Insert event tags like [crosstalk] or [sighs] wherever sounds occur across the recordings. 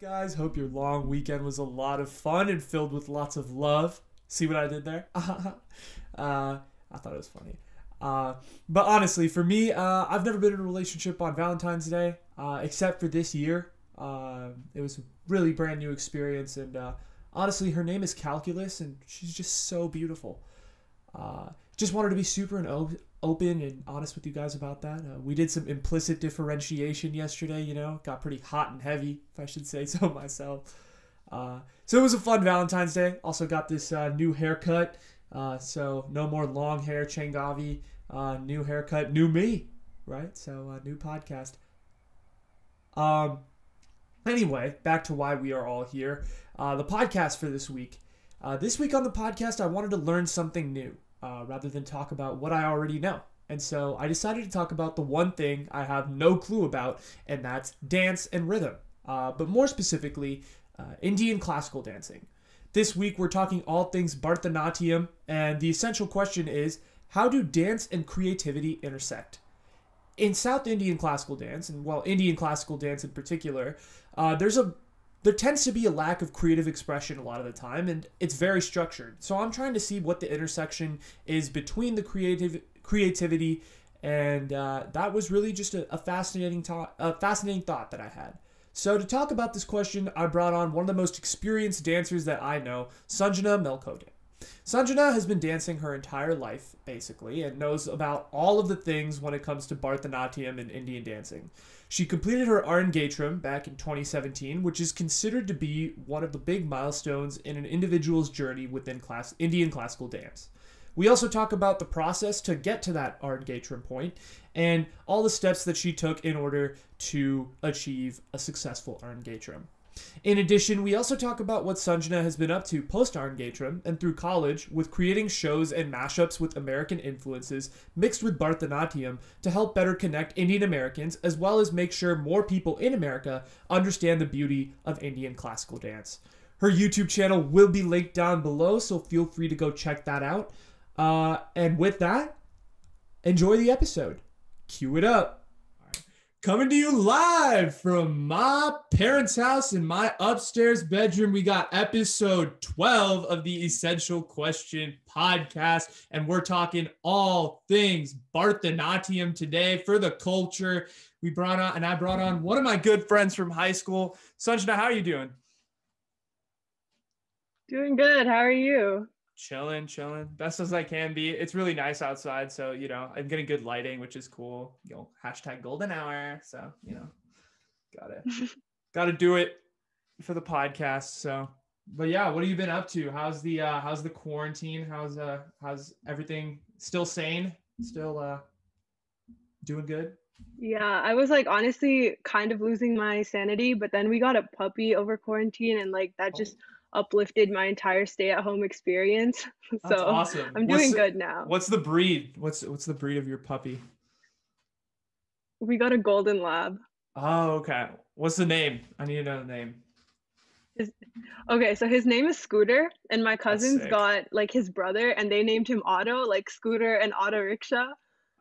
guys? Hope your long weekend was a lot of fun and filled with lots of love. See what I did there? [laughs] uh, I thought it was funny. Uh, but honestly, for me, uh, I've never been in a relationship on Valentine's Day, uh, except for this year. Uh, it was a really brand new experience, and uh, honestly, her name is Calculus, and she's just so beautiful. Uh, just wanted to be super and open and honest with you guys about that. Uh, we did some implicit differentiation yesterday, you know, got pretty hot and heavy, if I should say [laughs] so myself. Uh, so it was a fun Valentine's Day. Also got this uh, new haircut. Uh, so no more long hair, Changavi. Uh, new haircut, new me, right? So uh, new podcast. Um. Anyway, back to why we are all here. The podcast for this week. This week on the podcast, I wanted to learn something new uh, rather than talk about what I already know. And so I decided to talk about the one thing I have no clue about, and that's dance and rhythm. Uh, but more specifically, uh, Indian classical dancing. This week we're talking all things Bharatanatyam, and the essential question is how do dance and creativity intersect? In South Indian classical dance, and well, Indian classical dance in particular, uh, there's a there tends to be a lack of creative expression a lot of the time, and it's very structured. So I'm trying to see what the intersection is between the creative creativity, and uh, that was really just a, a fascinating thought, a fascinating thought that I had. So to talk about this question, I brought on one of the most experienced dancers that I know, Sanjana Melkote. Sanjana has been dancing her entire life, basically, and knows about all of the things when it comes to Bharatanatyam and Indian dancing. She completed her Arangetram back in 2017, which is considered to be one of the big milestones in an individual's journey within class Indian classical dance. We also talk about the process to get to that Arangetram point and all the steps that she took in order to achieve a successful Arangetram. In addition, we also talk about what Sanjana has been up to post Arangetram and through college with creating shows and mashups with American influences mixed with Bharatanatyam to help better connect Indian Americans as well as make sure more people in America understand the beauty of Indian classical dance. Her YouTube channel will be linked down below, so feel free to go check that out. Uh, and with that, enjoy the episode. Cue it up. Coming to you live from my parents' house in my upstairs bedroom. We got episode 12 of the Essential Question podcast, and we're talking all things Bharatanatyam today for the culture. We brought on, and I brought on one of my good friends from high school. Sanjana, how are you doing? Doing good. How are you? Chilling, chilling, best as I can be. It's really nice outside, so you know I'm getting good lighting, which is cool. You know, hashtag golden hour. So you know, got it, [laughs] gotta do it for the podcast. So, but yeah, what have you been up to? How's the uh, how's the quarantine? How's uh how's everything? Still sane? Still uh doing good? Yeah, I was like honestly kind of losing my sanity, but then we got a puppy over quarantine, and like that just. Oh uplifted my entire stay at home experience. [laughs] That's so awesome. I'm doing the, good now. What's the breed? What's what's the breed of your puppy? We got a golden lab. Oh, okay. What's the name? I need to know the name. His, okay, so his name is Scooter, and my cousins got like his brother, and they named him Otto, like Scooter and Auto Rickshaw.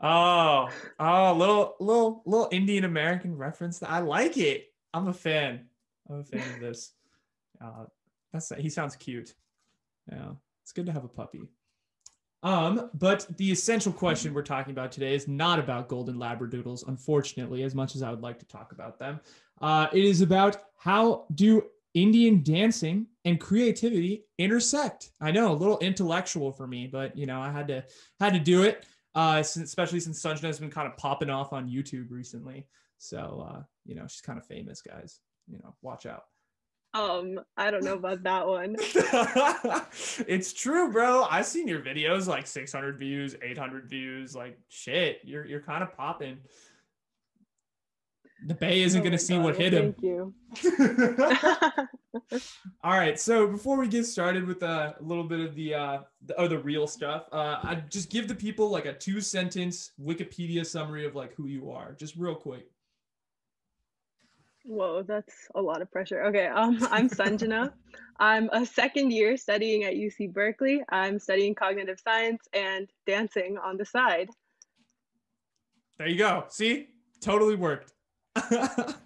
Oh, oh, little, little, little Indian American reference. That I like it. I'm a fan. I'm a fan of this. [laughs] Uh, that's he sounds cute. Yeah, it's good to have a puppy. Um, but the essential question we're talking about today is not about golden labradoodles, unfortunately, as much as I would like to talk about them. Uh, it is about how do Indian dancing and creativity intersect. I know a little intellectual for me, but you know I had to had to do it, uh, since, especially since Sanjana has been kind of popping off on YouTube recently. So uh, you know she's kind of famous, guys. You know, watch out. Um, I don't know about that one. [laughs] it's true, bro. I've seen your videos like 600 views, 800 views. Like shit, you're you're kind of popping. The Bay isn't oh gonna see God, what hit him. Thank you. [laughs] [laughs] All right, so before we get started with a little bit of the uh the, or the real stuff, uh, I just give the people like a two sentence Wikipedia summary of like who you are, just real quick. Whoa, that's a lot of pressure. Okay, um, [laughs] I'm Sanjana. I'm a second year studying at UC Berkeley. I'm studying cognitive science and dancing on the side. There you go. See, totally worked. [laughs]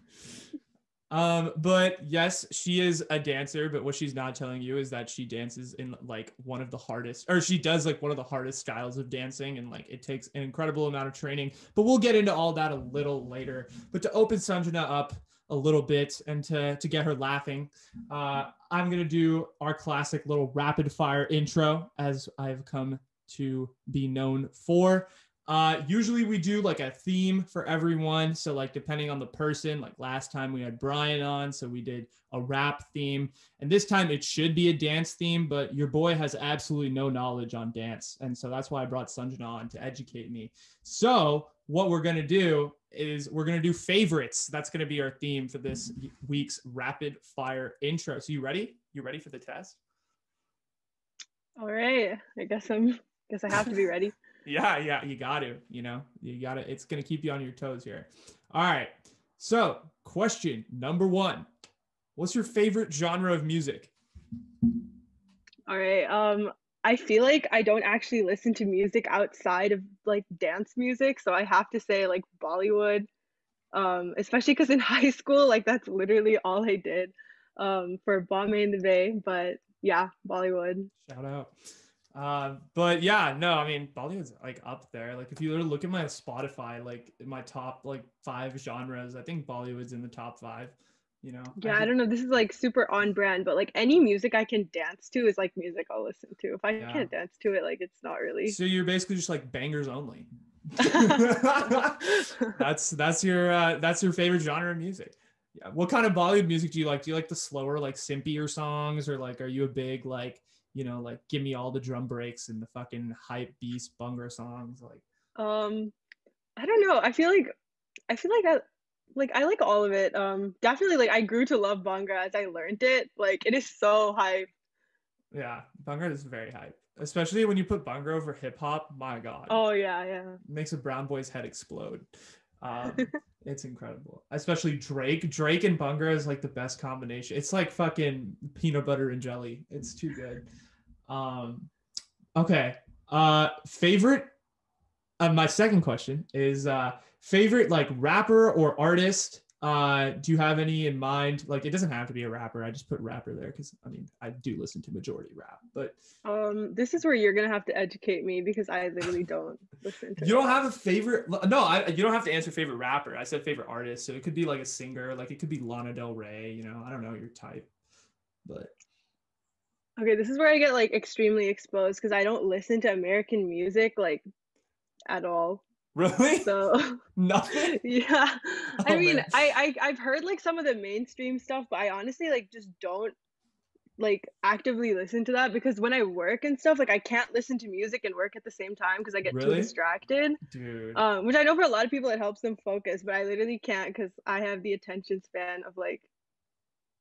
Um, but yes, she is a dancer, but what she's not telling you is that she dances in like one of the hardest or she does like one of the hardest styles of dancing and like it takes an incredible amount of training. But we'll get into all that a little later. But to open Sanjana up a little bit and to to get her laughing, uh, I'm gonna do our classic little rapid fire intro as I've come to be known for. Uh, usually we do like a theme for everyone. So like depending on the person, like last time we had Brian on, so we did a rap theme, and this time it should be a dance theme. But your boy has absolutely no knowledge on dance, and so that's why I brought Sanjana on to educate me. So what we're gonna do is we're gonna do favorites. That's gonna be our theme for this week's rapid fire intro. So you ready? You ready for the test? All right. I guess I'm. Guess I have to be ready. [laughs] [laughs] Yeah, yeah, you got to, you know, you got to, it's going to keep you on your toes here. All right. So, question number one What's your favorite genre of music? All right. Um, I feel like I don't actually listen to music outside of like dance music. So I have to say like Bollywood, um, especially because in [laughs] high school, like that's literally all I did um, for Bombay in the Bay. But yeah, Bollywood. Shout out. Uh, but yeah, no, I mean Bollywood's like up there. Like if you look at my Spotify, like my top like five genres, I think Bollywood's in the top five. You know. Yeah, I, I don't know. This is like super on brand, but like any music I can dance to is like music I'll listen to. If I Yeah. can't dance to it, like it's not really. So you're basically just like bangers only. [laughs] [laughs] that's that's your uh, that's your favorite genre of music. Yeah. What kind of Bollywood music do you like? Do you like the slower, like simpier songs, or like are you a big like you know like give me all the drum breaks and the fucking hype beast Bhangra songs? Like Um, I don't know. I feel like I feel like I like I like all of it. Um, definitely like I grew to love Bhangra as I learned it. Like it is so hype. yeah, Bhangra is very hype, especially when you put Bhangra over hip hop. My God, Oh yeah, yeah. makes a brown boy's head explode. Um, [laughs] it's incredible, especially Drake. Drake and Bhangra is like the best combination. It's like fucking peanut butter and jelly. It's too good. Um, okay. Uh, favorite. Uh, my second question is uh, favorite like rapper or artist. Uh, do you have any in mind? Like, it doesn't have to be a rapper. I just put rapper there because I mean I do listen to majority rap, but Um, this is where you're gonna have to educate me because I literally don't listen to You don't have a favorite? No, I, you don't have to answer favorite rapper. I said favorite artist, so it could be like a singer, like it could be Lana Del Rey. You know, I don't know your type, but Okay, this is where I get like extremely exposed because I don't listen to American music like at all. Really, So [laughs] nothing. [laughs] yeah, I Oh, mean, man. I, I I've heard like some of the mainstream stuff, but I honestly like just don't like actively listen to that because when I work and stuff, like I can't listen to music and work at the same time because I get too distracted. Dude, Um, which I know for a lot of people it helps them focus, but I literally can't because I have the attention span of like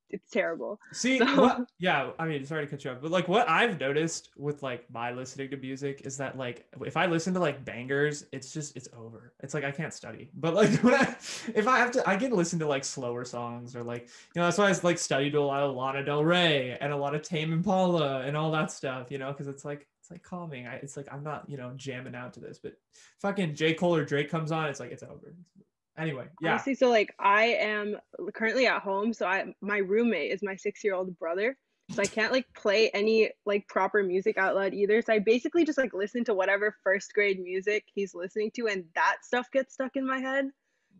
it's terrible. see, so- what? [laughs] Yeah, I mean, sorry to cut you off, but like what I've noticed with like my listening to music is that like if I listen to like bangers, it's just it's over. It's like I can't study. But like [laughs] when I if I have to, I can listen to like slower songs or like you know that's why I like studied a lot of Lana Del Rey and a lot of Tame Impala and all that stuff. You know, because it's like it's like calming. I, it's like I'm not you know jamming out to this, but fucking J Cole or Drake comes on, it's like it's over. Anyway, yeah. Honestly, so like I am currently at home, so I my roommate is my six year old brother. So I can't like play any like proper music out loud either. So I basically just like listen to whatever first grade music he's listening to, and that stuff gets stuck in my head.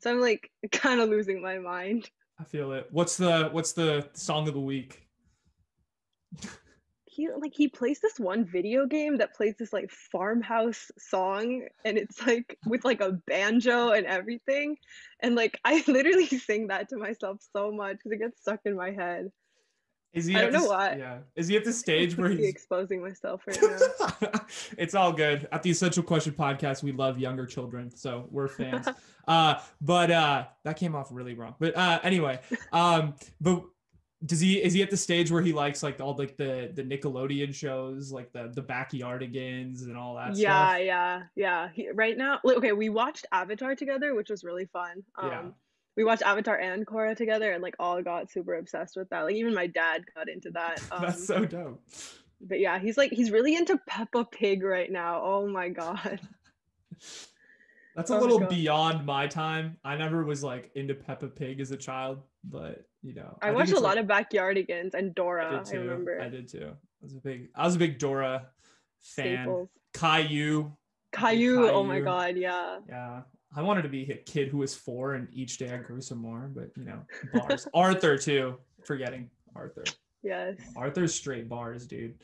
So I'm like [laughs] kind of losing my mind. I feel it. What's the what's the song of the week? [laughs] He like he plays this one video game that plays this like farmhouse song, and it's like with like a banjo and everything. And like [laughs] I literally sing that to myself so much because it gets stuck in my head. Is he I don't know the, why. Yeah. Is he at the [laughs] stage where he's exposing myself right now. [laughs] it's all good. At the Essential Question podcast, we love younger children, so we're fans. uh, but uh, that came off really wrong. But uh, anyway, um, but does he is he at the stage where he likes like all like the the Nickelodeon shows, like the the Backyardigans and all that yeah, stuff? yeah, yeah. He, right now, okay, we watched Avatar together, which was really fun. Um, Yeah. we watched Avatar and Korra together, and like all got super obsessed with that. Like even my dad got into that. [laughs] Um, That's so dope. but yeah, he's like he's really into Peppa Pig right now. Oh my god. [laughs] That's a Oh, little beyond my time. I never was like into Peppa Pig as a child. But you know, I, think watched a lot like- of Backyardigans and Dora. I, too. remember I did too. I was a big. I was a big Dora fan. staples. Caillou. Caillou. Oh my god, yeah. Yeah. I wanted to be a kid who was four, and each day I grew some more. But you know, bars. [laughs] Arthur too. Forgetting Arthur. Yes. Arthur's straight bars, dude.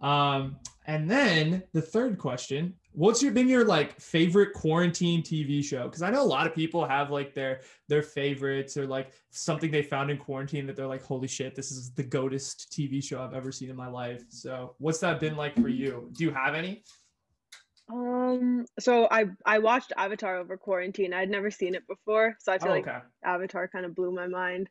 Um, and then the third question: What's your been your like favorite quarantine TV show? Because I know a lot of people have like their their favorites or like something they found in quarantine that they're like, holy shit, this is the goatest TV show I've ever seen in my life. So, what's that been like for you? Do you have any? Um, so I I watched Avatar over quarantine. I'd never seen it before, so I feel Oh, like. Avatar kind of blew my mind.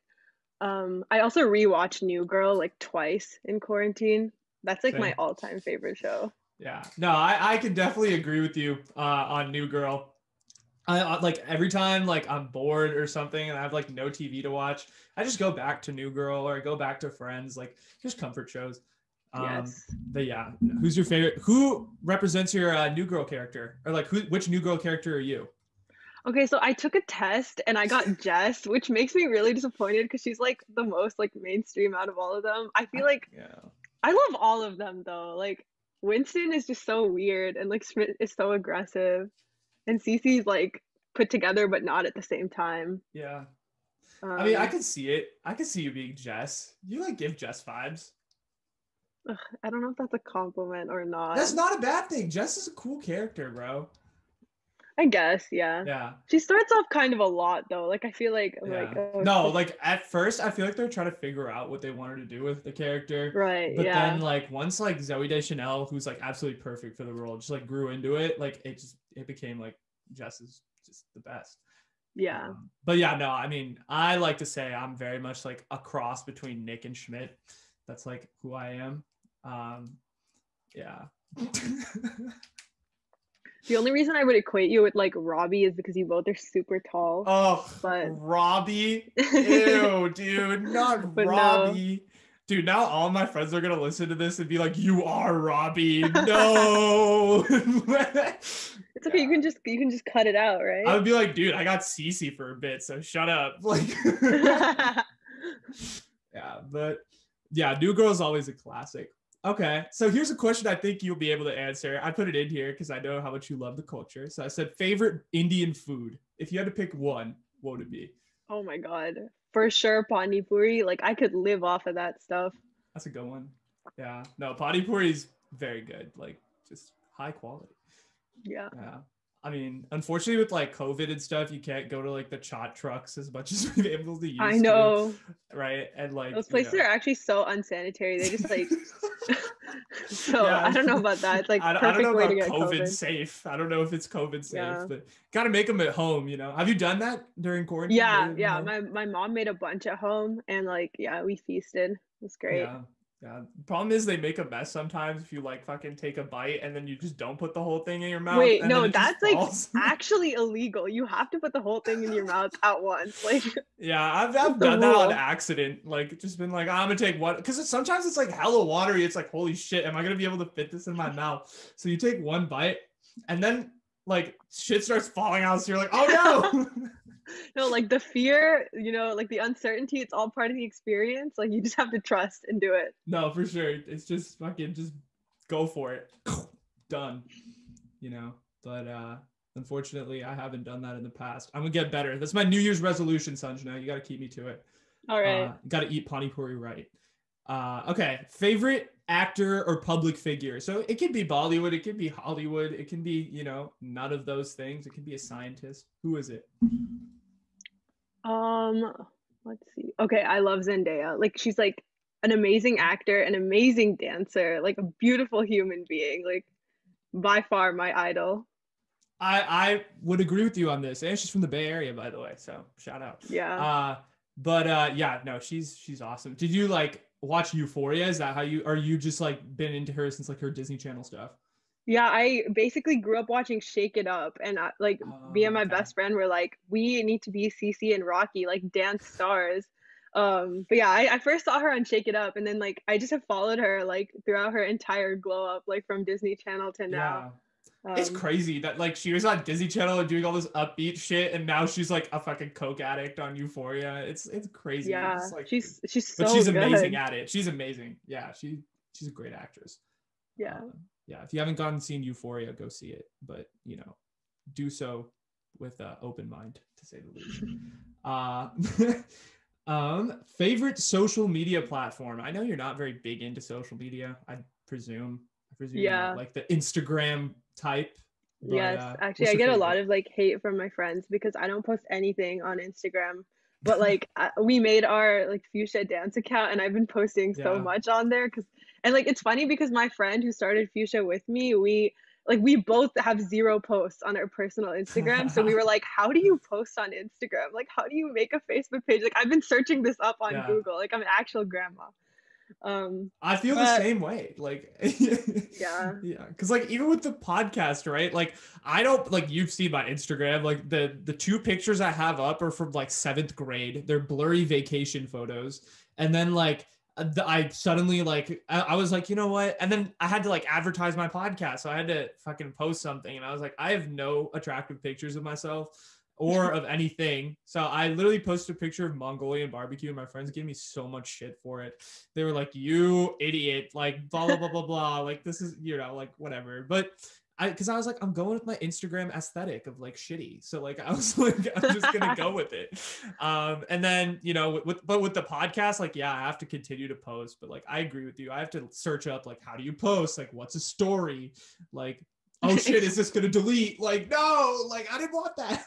Um, I also rewatched New Girl like twice in quarantine. That's like my all-time favorite show. Yeah. No, I I can definitely agree with you uh, on New Girl. I, I like every time like I'm bored or something and I have like no TV to watch, I just go back to New Girl or I go back to Friends, like just comfort shows. Um, Yes. But yeah, who's your favorite? Who represents your uh, New Girl character, or like who? Which New Girl character are you? Okay, so I took a test and I got Jess, which makes me really disappointed because she's like the most like mainstream out of all of them. I feel like Yeah. I love all of them though. Like Winston is just so weird and like Schmidt is so aggressive. And Cece's like put together but not at the same time. Yeah. I mean, I Um, can see it. I can see you being Jess. You like give Jess vibes. ugh, I don't know if that's a compliment or not. That's not a bad thing. Jess is a cool character, bro. I guess, yeah. Yeah. She starts off kind of a lot though. Like I feel like I'm like Yeah. oh, no, like at first, I feel like they're trying to figure out what they wanted to do with the character. right, But yeah. then, like, once like Zooey Deschanel, who's like absolutely perfect for the role, just like grew into it, like it just it became like Jess is just the best. yeah. Um, but yeah, no, I mean, I like to say I'm very much like a cross between Nick and Schmidt. That's like who I am. Um, yeah. [laughs] The only reason I would equate you with like Robbie is because you both are super tall. oh, But- Robbie. Ew, [laughs] dude, not But no. Robbie. Dude, now all my friends are gonna listen to this and be like, "You are Robbie." No. [laughs] It's okay, you can just you can just cut it out, right? I would be like, dude, I got Cece for a bit, so shut up. [laughs] Like, yeah, but yeah, New Girl is always a classic. Okay, so here's a question I think you'll be able to answer. I put it in here because I know how much you love the culture. So I said favorite Indian food. If you had to pick one, what would it be? Oh my god. For sure, Pani Puri. Like I could live off of that stuff. That's a good one. Yeah, no, Pani Puri is very good. Like, just high quality. Yeah. Yeah. I mean, unfortunately, with like COVID and stuff, you can't go to like the chaat trucks as much [laughs] as we've been able to use. I know. right? And like Those you places know. are actually so unsanitary. They just like [laughs] [laughs] so Yeah. I don't know about that. It's like I, don't- I don't know way about to get COVID, COVID. safe. I don't know if it's COVID safe, Yeah. but gotta make them at home. You know, have you done that during quarantine? Yeah, yeah. My my mom made a bunch at home and like yeah, we feasted. It was great. Yeah. Yeah. The problem is they make a mess sometimes if you like fucking take a bite and then you just don't put the whole thing in your mouth. Wait, no, then it just that's like [laughs] actually illegal. You have to put the whole thing in your mouth at once. Like Yeah, I've, [laughs] I've done that on accident. Like, just been like, ah, I'm gonna take one because sometimes it's like hella watery. It's like, holy shit, am I gonna be able to fit this in my mouth? So you take one bite, and then like shit starts falling out. So you're like, oh no. [laughs] [laughs] no, like the fear, you know, like the uncertainty, it's all part of the experience. Like you just have to trust and do it. no, for sure. It's just fucking just go for it. [laughs] Done. You know, but uh unfortunately, I haven't done that in the past. I'm gonna get better. That's my New Year's resolution, Sanjana. You gotta keep me to it. All right. Uh, Got to eat pani puri right. Uh, okay, favorite actor or public figure. So it could be Bollywood, it could be Hollywood, it can be you know none of those things. It can be a scientist. Who is it? Um, let's see. Okay, I love Zendaya. Like she's like an amazing actor, an amazing dancer, like a beautiful human being. Like by far my idol. I I would agree with you on this, and she's from the Bay Area, by the way. So shout out. Yeah. Uh, but uh, yeah, no, she's she's awesome. Did you like watch Euphoria? Is that how you? Are you just like been into her since like her Disney Channel stuff? Yeah, I basically grew up watching Shake It Up, and I, like me Oh, and my okay. best friend were like, we need to be Cece and Rocky, like dance stars. Um, but yeah, I, I first saw her on Shake It Up, and then like I just have followed her like throughout her entire glow up, like from Disney Channel to now. it's Um, crazy that like she was on Disney Channel and doing all this upbeat shit, and now she's like a fucking coke addict on Euphoria. It's it's crazy. Yeah, It's like, she's she's so but she's good. amazing at it. She's amazing. Yeah, she she's a great actress. Yeah. Um, yeah. If you haven't gone and seen Euphoria, go see it. But you know, do so with an open mind, to say the least. [laughs] uh, [laughs] um, favorite social media platform. I know you're not very big into social media. I presume. I presume you're Yeah. like the Instagram type. but, yes, uh, actually, I get a lot of like hate from my friends because I don't post anything on Instagram. But like, I, [laughs] we made our like Fuchsia dance account, and I've been posting so much on there because, and like, it's funny because my friend who started Fuchsia with me, we like we both have zero posts on our personal Instagram. so we were like, how do you post on Instagram? Like, how do you make a Facebook page? Like, I've been searching this up on Yeah. Google. Like, I'm an actual grandma. Um, I feel the same way. Like, [laughs] Yeah. yeah. Because like even with the podcast, right? Like I don't like you've seen my Instagram. Like the the two pictures I have up are from like seventh grade. They're blurry vacation photos, and then like Uh, I suddenly like I, I was like, you know what? And then I had to like advertise my podcast, so I had to fucking post something, and I was like, I have no attractive pictures of myself or [laughs] of anything. So I literally posted a picture of Mongolian barbecue, and my friends gave me so much shit for it. They were like, "You idiot!" Like blah blah blah blah blah. Like this is you know like whatever. But I because I was like, I'm going with my Instagram aesthetic of like shitty. So like I was [laughs] like, I'm just gonna go [laughs] with it. Um, and then you know with, with but with the podcast, like yeah, I have to continue to post. But like I agree with you. I have to search up like how do you post? Like what's a story? Like [laughs] oh shit, is this gonna delete? Like no, like I didn't want that.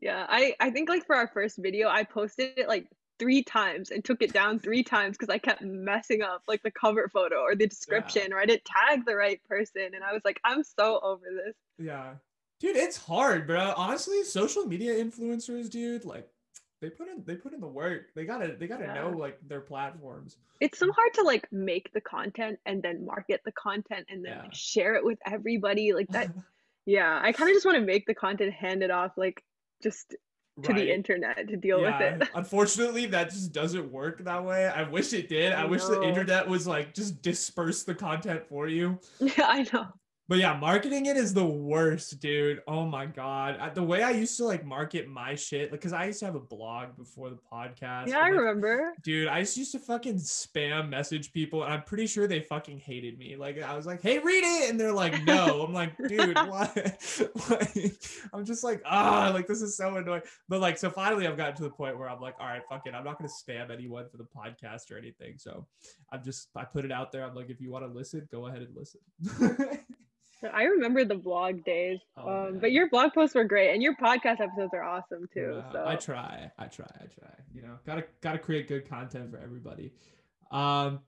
Yeah, I I think like for our first video, I posted it like three times and took it down three times because I kept messing up like the cover photo or the description or I didn't tag the right person and I was like, I'm so over this. Yeah. Dude, it's hard, bro. Honestly, social media influencers, dude, like they put in they put in the work. They gotta they gotta Yeah. know like their platforms. It's so hard to like make the content and then market the content and then Yeah. like share it with everybody like that. [laughs] Yeah, I kind of just want to make the content, hand it off like just to Right. the internet to deal yeah. with it. [laughs] Unfortunately, that just doesn't work that way. I wish it did. I, I wish the internet was like just disperse the content for you. [laughs] yeah, I know. But yeah, marketing it is the worst, dude. Oh my god. I- the way I used to like market my shit, like, cause I used to have a blog before the podcast. Yeah, I like, remember. Dude, I just used to fucking spam message people, and I'm pretty sure they fucking hated me. Like, I was like, "Hey, read it," and they're like, "No." I'm like, [laughs] "Dude, what?" [laughs] like, I'm just like, ah, like this is so annoying. But like, so finally, I've gotten to the point where I'm like, "All right, fuck it. I'm not gonna spam anyone for the podcast or anything." So, I'm just, I put it out there. I'm like, if you want to listen, go ahead and listen. [laughs] I remember the blog days. Oh, um, but your blog posts were great, and your podcast episodes are awesome too. No, so I try, I try, I try. You know, gotta gotta create good content for everybody. Um,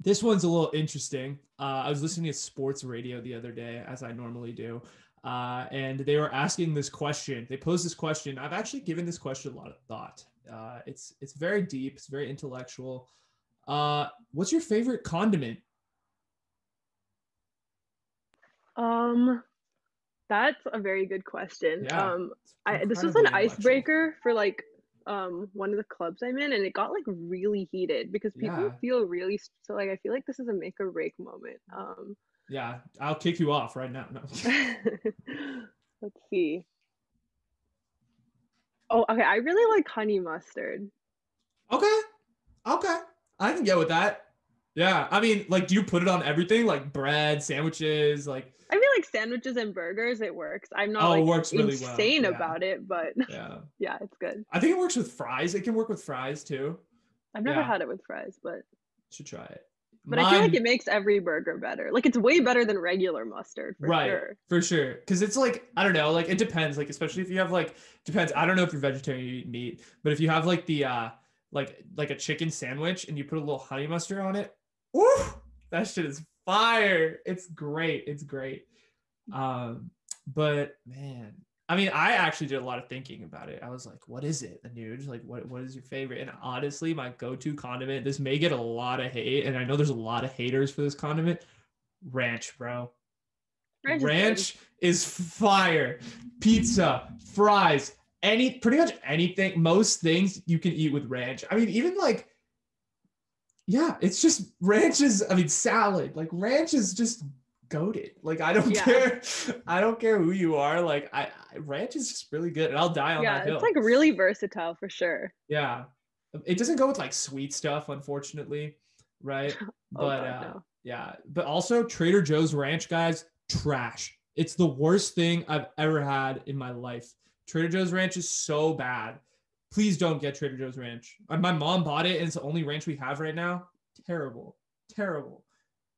this one's a little interesting. Uh, I was listening to sports radio the other day, as I normally do, uh, and they were asking this question. They posed this question. I've actually given this question a lot of thought. Uh, it's it's very deep. It's very intellectual. Uh, what's your favorite condiment? Um, that's a very good question. Yeah, Um, I this was an icebreaker for like um one of the clubs I'm in, and it got like really heated because people Yeah. feel really so like I feel like this is a make or break moment. Um, Yeah, I'll kick you off right now. No. [laughs] [laughs] let's see. Oh, okay. I really like honey mustard. Okay. Okay. I can get with that. Yeah. I mean, like, do you put it on everything? Like bread, sandwiches, like I feel like sandwiches and burgers, it works. I'm not Oh, like works really well, insane yeah. about it, but [laughs] yeah. yeah, it's good. I think it works with fries. It can work with fries too. I've never Yeah. had it with fries, but Should try it. but I feel like it makes every burger better. Like it's way better than regular mustard for right sure. for sure because it's like i don't know like it depends like especially if you have like depends i don't know if you're vegetarian you eat meat but if you have like the uh like like a chicken sandwich and you put a little honey mustard on it woo, that shit is fire. It's great. It's great. Um but man i mean i actually did a lot of thinking about it. I was like what is it dude like what, what is your favorite? And honestly my go-to condiment this may get a lot of hate and i know there's a lot of haters for this condiment. Ranch bro. Ranch is ranch is fire. Pizza, fries, any pretty much anything, most things you can eat with ranch. I mean, even like, yeah, it's just ranch is, I mean, salad. Like ranch is just goaded. Like I don't Yeah. care. I don't care who you are. Like I, I ranch is just really good, and I'll die on Yeah, that hill. it's like really versatile for sure. yeah, it doesn't go with like sweet stuff, unfortunately, right? [laughs] Oh, But God, uh, no. yeah, but also Trader Joe's ranch, guys, trash. It's the worst thing I've ever had in my life. Trader Joe's ranch is so bad. Please don't get Trader Joe's ranch. My mom bought it, and it's the only ranch we have right now. Terrible, terrible.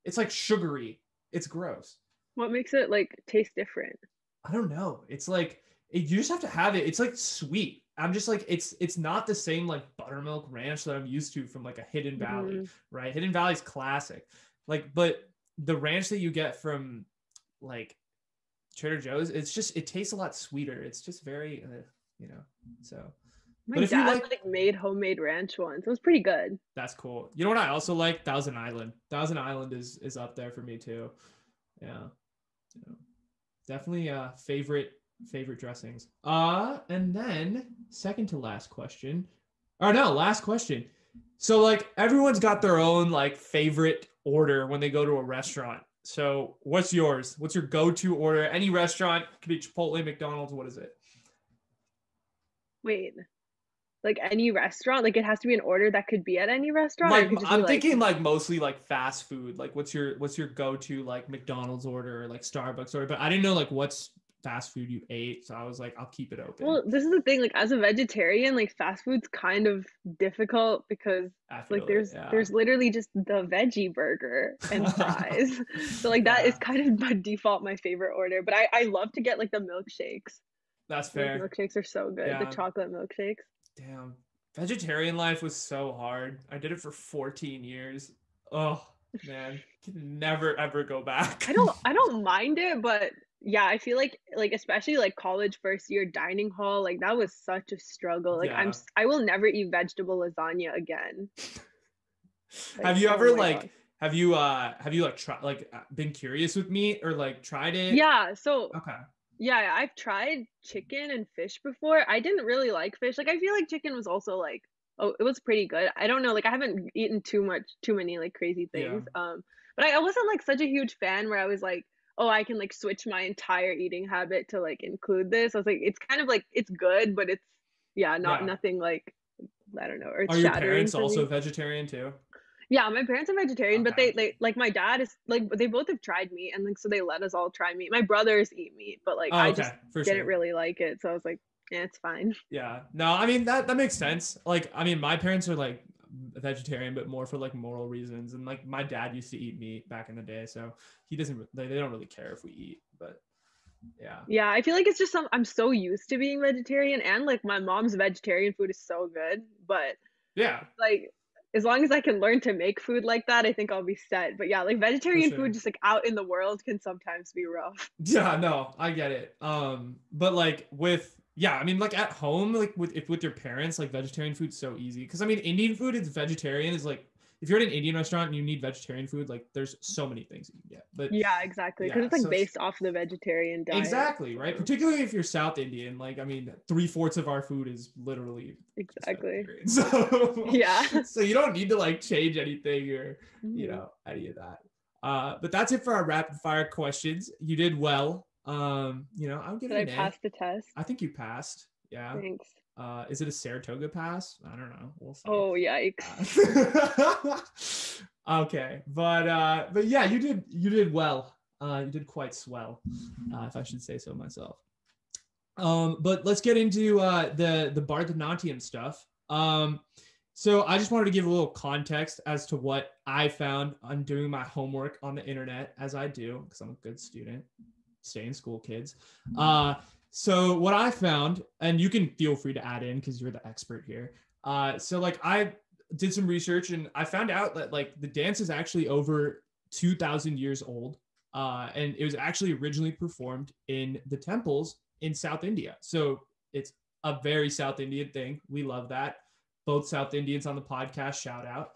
It's like sugary. It's gross. What makes it like taste different? I don't know. It's like it, you just have to have it. It's like sweet. I'm just like it's it's not the same like buttermilk ranch that I'm used to from like a Hidden Valley, Mhm. right? Hidden Valley's classic. Like, but the ranch that you get from like Trader Joe's, it's just it tastes a lot sweeter. It's just very, uh, you know. So My But dad like- like made homemade ranch once. It was pretty good. that's cool. You know what I also like? Thousand Island. Thousand Island is is up there for me too. Yeah. yeah. Definitely uh favorite favorite dressings. Uh and then second to last question. Or no, last question. So like everyone's got their own like favorite order when they go to a restaurant. So what's yours? What's your go-to order? Any restaurant, could be Chipotle, McDonald's, what is it? Wait, like any restaurant? Like it has to be an order that could be at any restaurant. like could just be, I'm like- thinking like mostly like fast food. Like what's your what's your go-to like McDonald's order or like Starbucks order? But I didn't know like what's fast food you ate, so I was like, I'll keep it open. Well, this is the thing. Like as a vegetarian, like fast food's kind of difficult because like it, there's yeah. there's literally just the veggie burger and [laughs] fries. so like that is Yeah. kind of by default my favorite order. But I I love to get like the milkshakes. that's fair. milkshakes are so good. Yeah. The chocolate milkshakes. Damn, vegetarian life was so hard. I did it for 14 years. Oh man, can never ever go back. I don't [laughs] I don't mind it, but yeah, I feel like like especially like college first year dining hall, like that was such a struggle. Like I'm i will never eat vegetable lasagna again. [laughs] have you oh ever my like God. have you uh have you like tried like uh, been curious with meat or like tried it? Yeah, so Okay. Yeah, I've tried chicken and fish before. I didn't really like fish. Like I feel like chicken was also like oh, it was pretty good. I don't know, like I haven't eaten too much too many like crazy Yeah. things. Um but I, I wasn't like such a huge fan where I was like, oh, I can like switch my entire eating habit to like include this. I was like, it's kind of like it's good, but it's yeah, not Yeah. nothing like I don't know, Are your parents also me. vegetarian too? Yeah, my parents are vegetarian, but Okay. they, they like my dad is like they both have tried meat and like so they let us all try meat. My brothers eat meat, but like Oh, I okay, just for didn't sure. really like it, so I was like, yeah, it's fine. [laughs] Yeah. No, I mean that that makes sense. Like, I mean, my parents are like vegetarian, but more for like moral reasons. And like my dad used to eat meat back in the day, so he doesn't. re- They, they don't really care if we eat, but yeah. Yeah, I feel like it's just some I'm so used to being vegetarian and like my mom's vegetarian food is so good, but Yeah. like as long as I can learn to make food like that, I think I'll be set. But yeah, like vegetarian sure. food just like out in the world can sometimes be rough. [laughs] Yeah, no, I get it. Um, but like with yeah, I mean like at home, like with if with your parents, like vegetarian food's so easy. Because I mean Indian food is vegetarian is like if you're at an Indian restaurant and you need vegetarian food, like there's so many things you can get. But Yeah, exactly. Because Yeah, it's like so it's- based off the vegetarian diet. exactly, right? Particularly if you're South Indian, like I mean, three fourths of our food is literally Exactly. [laughs] So Yeah. [laughs] so you don't need to like change anything or you Mhm. know any of that. Uh, but that's it for our rapid fire questions. You did well. Um, you know, I'm giving. Did I pass the test? I think you passed. Yeah. Thanks. Uh, is it a Saratoga pass? I don't know. We'll see. Oh yikes. Uh, [laughs] okay, but uh, but yeah, you did you did well. Uh, you did quite swell, uh, if I should say so myself. Um, but let's get into uh, the the Bharatanatyam stuff. Um, so I just wanted to give a little context as to what I found on doing my homework on the internet, as I do, because I'm a good student. Stay in school, kids. Uh, so what I found, and you can feel free to add in because you're the expert here. Uh, so like I did some research and I found out that like the dance is actually over 2,000 years old, uh, and it was actually originally performed in the temples in South India. So it's a very South Indian thing. We love that. Both South Indians on the podcast, shout out.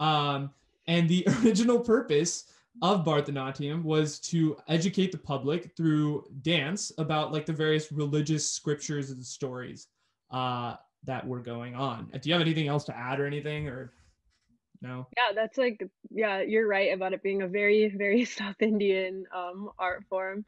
Um, and the [laughs] original purpose of Bharatanatyam was to educate the public through dance about like the various religious scriptures and stories uh, that were going on. Do you have anything else to add or anything? Or No. Yeah, that's like yeah, you're right about it being a very, very [laughs] South Indian um, art form.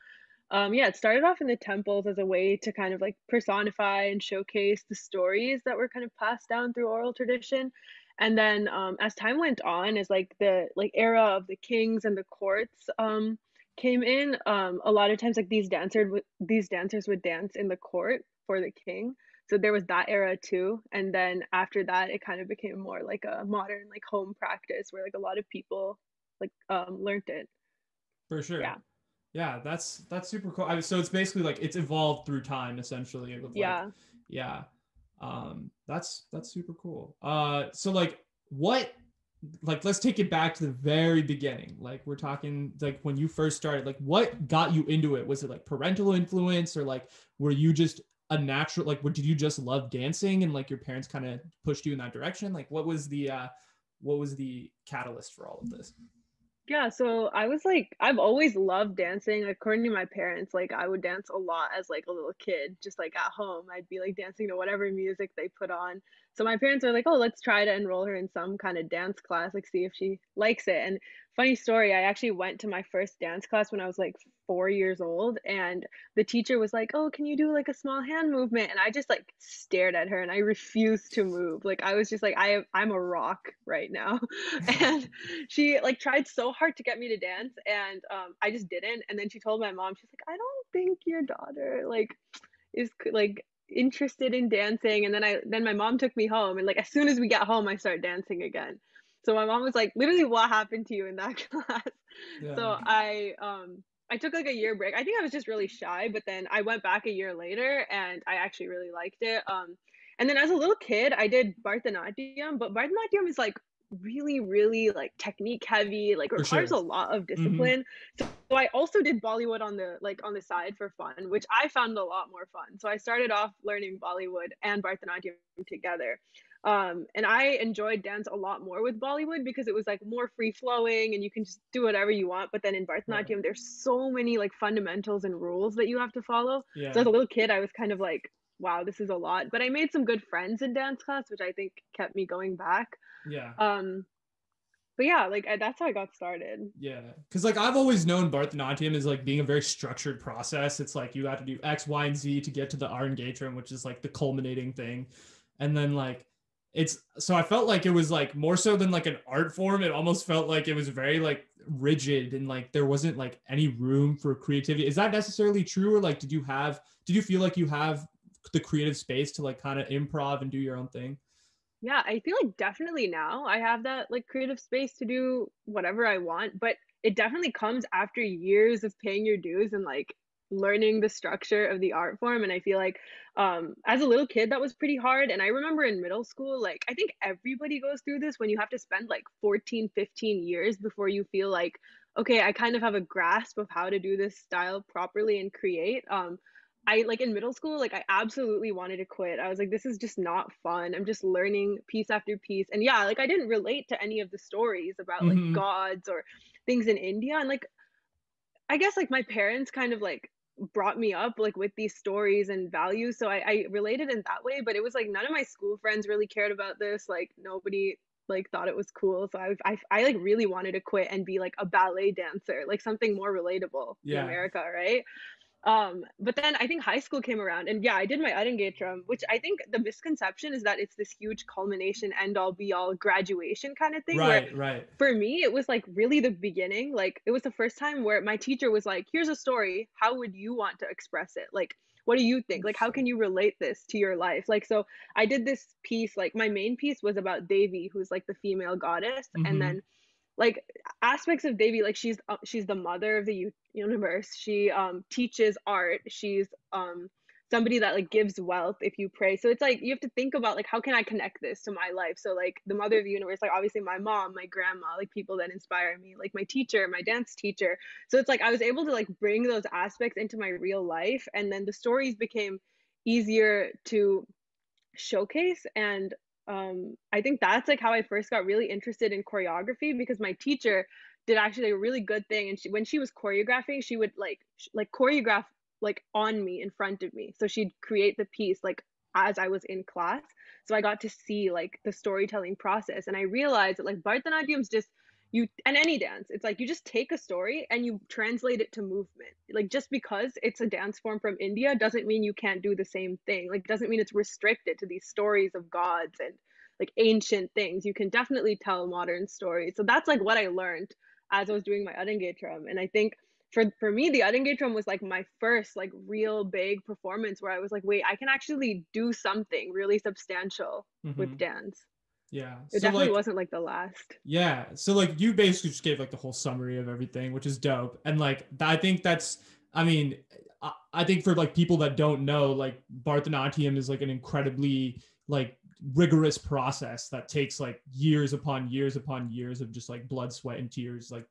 Um, yeah, it started off in the temples as a way to kind of like personify and showcase the stories that were kind of passed down through oral tradition. And then um, as time went on, as like the like era of the kings and the courts um, came in, um, a lot of times like these dancers would these dancers would dance in the court for the king. So there was that era too. And then after that, it kind of became more like a modern like home practice where like a lot of people like um, learned it. For sure. Yeah. Yeah, that's that's super cool. I, so it's basically like it's evolved through time, essentially. Like, Yeah. Um, that's that's super cool. Uh, so like, what? Like, let's take it back to the very beginning. Like, we're talking like when you first started. Like, what got you into it? Was it like parental influence, or like were you just a natural? Like, what did you just love dancing, and like your parents kind of pushed you in that direction? Like, what was the uh, what was the catalyst for all of this? Yeah, so I was like, I've always loved dancing. According to my parents, like I would dance a lot as like a little kid, just like at home. I'd be like dancing to whatever music they put on. So my parents were like, "Oh, let's try to enroll her in some kind of dance class, like see if she likes it." And funny story, I actually went to my first dance class when I was like 4 years old, and the teacher was like, "Oh, can you do like a small hand movement?" And I just like stared at her and I refused to move. Like I was just like, "I I'm a rock right now." [laughs] And she like tried so hard to get me to dance and um I just didn't. And then she told my mom, she's like, "I don't think your daughter like is like interested in dancing." And then I then my mom took me home and like as soon as we got home, I start dancing again. So my mom was like, "Literally, what happened to you in that [laughs] class?" Yeah. So I um I took like a year break. I think I was just really shy, but then I went back a year later and I actually really liked it. Um and then as a little kid, I did Bharatanatyam, but Bharatanatyam is like really really like technique heavy, like requires sure. a lot of hmm discipline. So, so I also did Bollywood on the like on the side for fun, which I found a lot more fun. So I started off learning Bollywood and Bharatanatyam together. Um, and I enjoyed dance a lot more with Bollywood because it was like more free flowing and you can just do whatever you want. But then in. Bharatanatyam, there's so many like fundamentals and rules that you have to follow. So as a little kid, I was kind of like, wow, this is a lot. But I made some good friends in dance class, which I think kept me going back. Yeah. Um, but yeah, like I, that's how I got started. Yeah, because like I've always known Bharatanatyam as like being a very structured process. It's like you have to do X, Y, and Z to get to the Arangetram, which is like the culminating thing, and then like it's so I felt like it was like more so than like an art form. It almost felt like it was very like rigid and like there wasn't like any room for creativity. Is that necessarily true, or like did you have did you feel like you have the creative space to like kind of improv and do your own thing? Yeah, I feel like definitely now I have that like creative space to do whatever I want, but it definitely comes after years of paying your dues and like learning the structure of the art form. And I feel like um as a little kid that was pretty hard. And I remember in middle school, like I think everybody goes through this when you have to spend like 14, 15 years before you feel like, okay, I kind of have a grasp of how to do this style properly and create. Um I like in middle school, like I absolutely wanted to quit. I was like, this is just not fun. I'm just learning piece after piece. And yeah, like I didn't relate to any of the stories about like hmm gods or things in India. And like I guess like my parents kind of like brought me up like with these stories and values. So I, I related in that way, but it was like none of my school friends really cared about this. Like nobody like thought it was cool. So I, I I like really wanted to quit and be like a ballet dancer, like something more relatable in America, right? Um, but then I think high school came around, and yeah, I did my Arangetram, which I think the misconception is that it's this huge culmination, end all be all graduation kind of thing. Right. Right. for me, it was like really the beginning. Like it was the first time where my teacher was like, "Here's a story. How would you want to express it? Like, what do you think? Like, how can you relate this to your life?" Like, so I did this piece. Like, my main piece was about Devi, who's like the female goddess, and hmm then like aspects of Devi, like she's uh, she's the mother of the u- universe. She um teaches art. She's um somebody that like gives wealth if you pray. So it's like you have to think about like how can I connect this to my life? So like the mother of the universe, like obviously my mom, my grandma, like people that inspire me, like my teacher, my dance teacher. So it's like I was able to like bring those aspects into my real life and then the stories became easier to showcase and um i think that's like how i first got really interested in choreography because my teacher did actually a really good thing and she when she was choreographing she would like sh- like choreograph like on me in front of me so she'd create the piece like as I was in class. So I got to see like the storytelling process and I realized that like Bharatanatyam's just you and any dance it's like you just take a story and you translate it to movement. Like just because it's a dance form from india doesn't mean you can't do the same thing. Like doesn't mean it's restricted to these stories of gods and like ancient things. You can definitely tell modern stories. So that's like what i learned as i was doing my Arangetram and i think for for me the Arangetram was like my first like real big performance where i was like wait i can actually do something really substantial mm-hmm. with dance yeah. It so definitely like, wasn't like the last. Yeah. So like you basically just gave like the whole summary of everything, which is dope. And like I think that's I mean, I, I think for like people that don't know, like Bharatanatyam is like an incredibly like rigorous process that takes like years upon years upon years of just like blood, sweat, and tears, like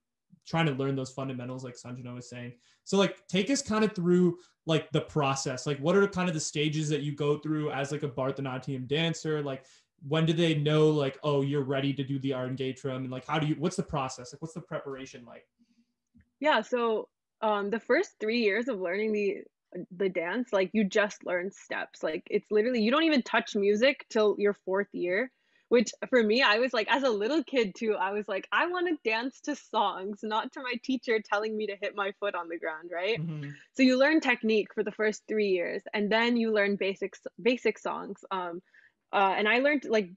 trying to learn those fundamentals, like Sanjana was saying. So like take us kind of through like the process. Like what are kind of the stages that you go through as like a Bharatanatyam dancer? Like when do they know like oh you're ready to do the Arangetram? And like how do you what's the process? Like what's the preparation like? Yeah so um the first three years of learning the the dance like you just learn steps. Like it's literally you don't even touch music till your fourth year which for me i was like as a little kid too i was like i want to dance to songs not to my teacher telling me to hit my foot on the ground right? Mm-hmm. so you learn technique for the first three years and then you learn basic basic songs. Um uh, and I learned like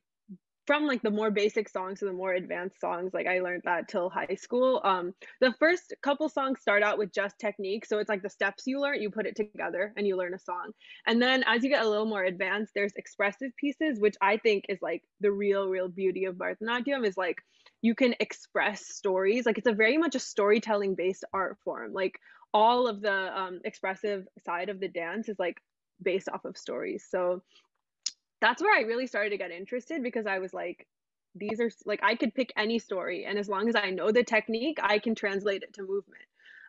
from like the more basic songs to the more advanced songs like i learned that till high school. Um the first couple songs start out with just technique so it's like the steps you learn you put it together and you learn a song. And then as you get a little more advanced there's expressive pieces which i think is like the real real beauty of bharatanatyam is like you can express stories. Like it's a very much a storytelling based art form. Like all of the um, expressive side of the dance is like based off of stories. So that's where I really started to get interested because I was like, these are like I could pick any story, and as long as I know the technique, I can translate it to movement.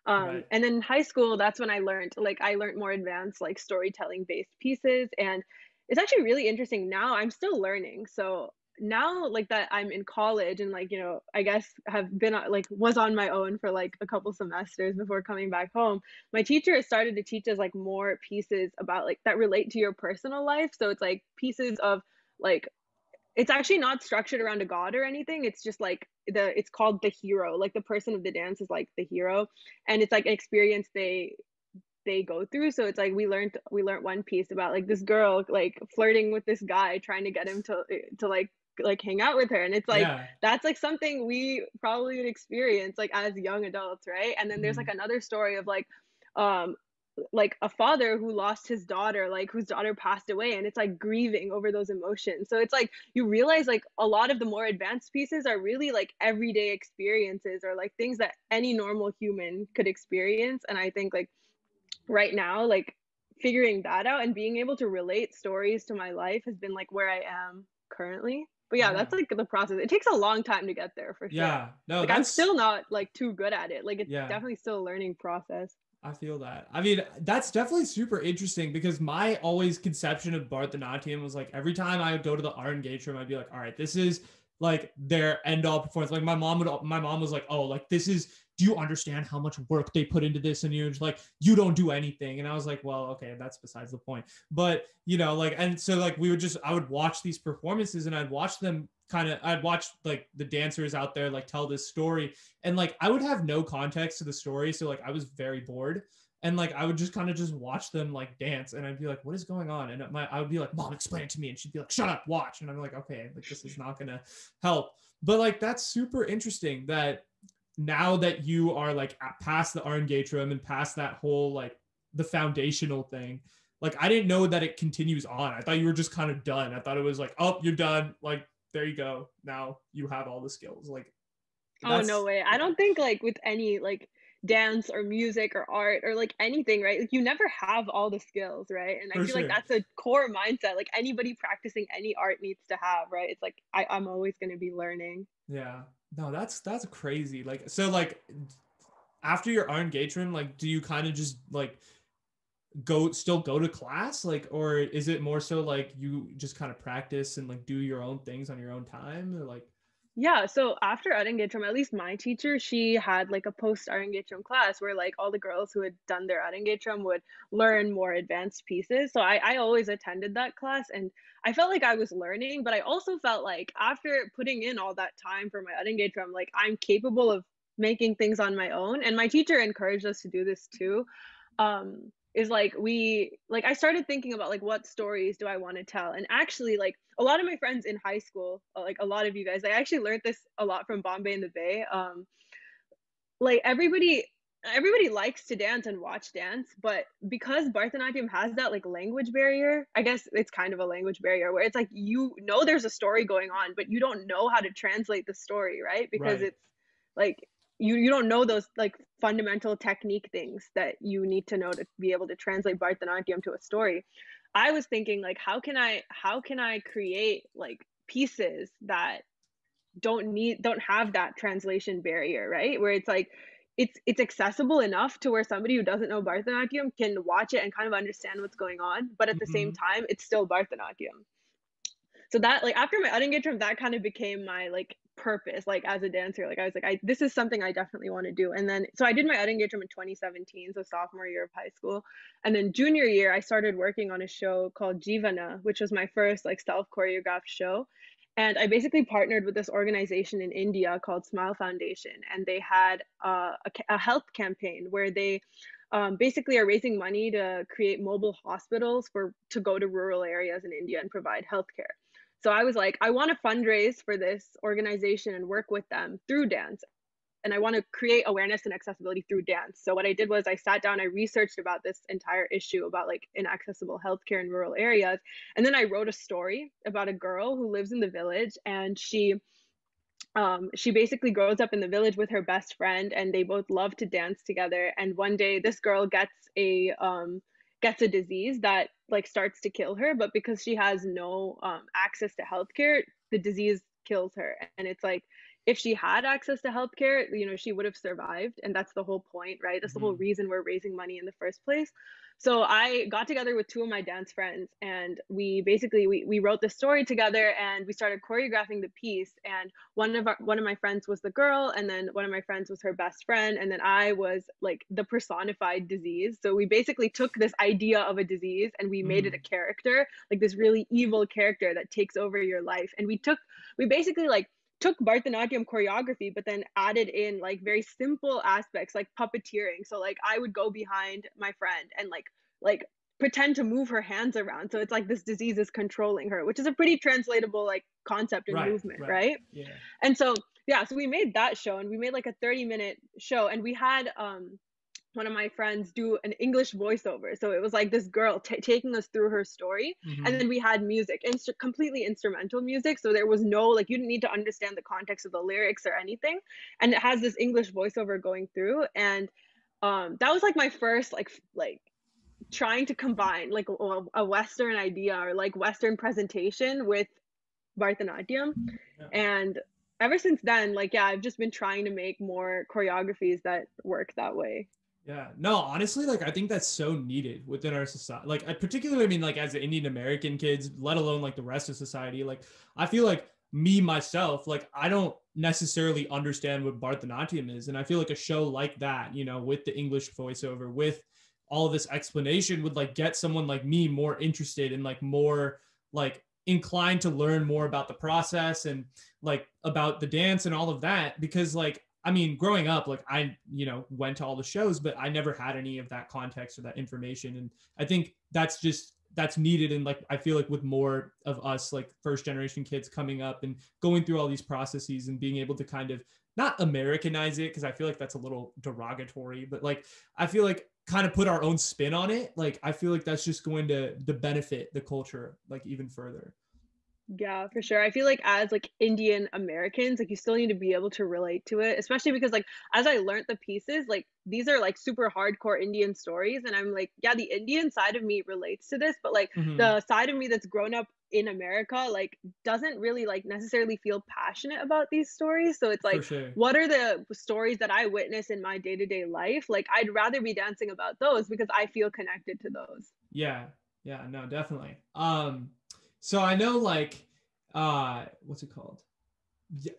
Um, right. And then in high school, that's when I learned like I learned more advanced like storytelling based pieces, and it's actually really interesting now. I'm still learning, so now like that i'm in college and like you know i guess have been uh, like was on my own for like a couple semesters before coming back home my teacher has started to teach us like more pieces about like that relate to your personal life. So it's like pieces of like it's actually not structured around a god or anything. It's just like the it's called the hero. Like the person of the dance is like the hero. And it's like an experience they they go through. So it's like we learned we learned one piece about like this girl like flirting with this guy trying to get him to to like like hang out with her and it's like yeah. that's like something we probably would experience like as young adults right and then there's mm-hmm. like another story of like um like a father who lost his daughter like whose daughter passed away and it's like grieving over those emotions so it's like you realize like a lot of the more advanced pieces are really like everyday experiences or like things that any normal human could experience and i think like right now like figuring that out and being able to relate stories to my life has been like where i am currently but yeah, yeah, that's like the process. It takes a long time to get there for sure. Yeah, no, like, I'm still not like too good at it. Like it's yeah. definitely still a learning process. I feel that. I mean, that's definitely super interesting because my always conception of Bharatanatyam was like every time I would go to the Arangetram, I'd be like, all right, this is like their end all performance. Like my mom would, my mom was like, oh, like this is do you understand how much work they put into this? And you're like you don't do anything. And i was like well okay that's besides the point. But you know like and so like we would just i would watch these performances and i'd watch them kind of i'd watch like the dancers out there like tell this story. And like i would have no context to the story. So like i was very bored. And like I would just kind of just watch them like dance, and I'd be like, "What is going on?" And my I would be like, "Mom, explain it to me," and she'd be like, "Shut up, watch." And I'm like, "Okay, like this is not gonna help." But like that's super interesting that now that you are like past the Arangetram and past that whole like the foundational thing, like I didn't know that it continues on. I thought you were just kind of done. I thought it was like, oh, you're done. Like there you go. Now you have all the skills. Like oh no way. I don't think like with any like dance or music or art or like anything, right? Like you never have all the skills, right? And I feel sure. like that's a core mindset. Like anybody practicing any art needs to have, right? It's like I, I'm always gonna be learning. Yeah. No, that's that's crazy. Like so like after your own Arangetram, like do you kind of just like go still go to class like or is it more so like you just kind of practice and like do your own things on your own time or like Yeah, so after Arangetram, at least my teacher, she had like a post Arangetram class where like all the girls who had done their Arangetram would learn more advanced pieces. So I, I always attended that class and I felt like I was learning, but I also felt like after putting in all that time for my Arangetram, like I'm capable of making things on my own. And my teacher encouraged us to do this too. Um, is like we like I started thinking about like what stories do I want to tell? And actually like a lot of my friends in high school uh, like a lot of you guys I actually learned this a lot from Bombay and the Bay. Um like everybody everybody likes to dance and watch dance but because Bharatanatyam has that like language barrier I guess it's kind of a language barrier where it's like you know there's a story going on but you don't know how to translate the story right? Because right. it's like you you don't know those like fundamental technique things that you need to know to be able to translate Bharatanatyam to a story. I was thinking like how can I how can I create like pieces that don't need don't have that translation barrier, right? Where it's like it's it's accessible enough to where somebody who doesn't know Bharatanatyam can watch it and kind of understand what's going on, but at mm-hmm. the same mm-hmm. time it's still Bharatanatyam. So that like after my Arangetram, that kind of became my like purpose like as a dancer like i was like i this is something i definitely want to do. And then so i did my Arangetram in 2017 so sophomore year of high school. And then junior year i started working on a show called jivana which was my first like self choreographed show. And i basically partnered with this organization in india called smile foundation and they had uh, a, a health campaign where they um, basically are raising money to create mobile hospitals for to go to rural areas in india and provide healthcare so I was like, I want to fundraise for this organization and work with them through dance. And I want to create awareness and accessibility through dance. So what I did was I sat down, I researched about this entire issue about like inaccessible healthcare in rural areas. And then I wrote a story about a girl who lives in the village and she um, she basically grows up in the village with her best friend and they both love to dance together and one day this girl gets a um, gets a disease that like starts to kill her but because she has no um, access to healthcare the disease kills her. And it's like if she had access to healthcare you know she would have survived and that's the whole point right that's mm-hmm. the whole mm-hmm. reason we're raising money in the first place so i got together with two of my dance friends and we basically we, we wrote the story together and we started choreographing the piece and one of our one of my friends was the girl and then one of my friends was her best friend and then i was like the personified disease so we basically took this idea of a disease and we made mm. it a mm. character like this really evil character that takes over your life and we took we basically like took Bharatanatyam choreography, but then added in like very simple aspects like puppeteering. So like I would go behind my friend and like like pretend to move her hands around. So it's like this disease is controlling her, which is a pretty translatable like concept and right, movement, right. right? Yeah. And so yeah, so we made that show and we made like a 30 minute show and we had um one of my friends do an English voiceover. So it was like this girl t- taking us through her story. Mm-hmm. And then we had music, inst- completely instrumental music. So there was no, like, you didn't need to understand the context of the lyrics or anything. And it has this English voiceover going through. And um, that was like my first, like, like, trying to combine like a, a western idea or like western presentation with bharatanatyam yeah. and ever since then like yeah i've just been trying to make more choreographies that work that way yeah, no, honestly, like I think that's so needed within our society. Like, I particularly, I mean, like as Indian American kids, let alone like the rest of society. Like, I feel like me myself, like I don't necessarily understand what Bharatanatyam is, and I feel like a show like that, you know, with the English voiceover, with all this explanation, would like get someone like me more interested and like more like inclined to learn more about the process and like about the dance and all of that because like I mean, growing up, like I, you know, went to all the shows, but I never had any of that context or that information. And I think that's just that's needed. And like I feel like with more of us, like first generation kids coming up and going through all these processes and being able to kind of not Americanize it, because I feel like that's a little derogatory, but like I feel like kind of put our own spin on it. Like I feel like that's just going to to benefit the culture like even further. Yeah, for sure. I feel like as like Indian Americans, like you still need to be able to relate to it, especially because like as I learned the pieces, like these are like super hardcore Indian stories and I'm like, yeah, the Indian side of me relates to this, but like mm-hmm. the side of me that's grown up in America like doesn't really like necessarily feel passionate about these stories. So it's like sure. what are the stories that I witness in my day-to-day life? Like I'd rather be dancing about those because I feel connected to those. Yeah. Yeah, no, definitely. Um so I know like uh what's it called?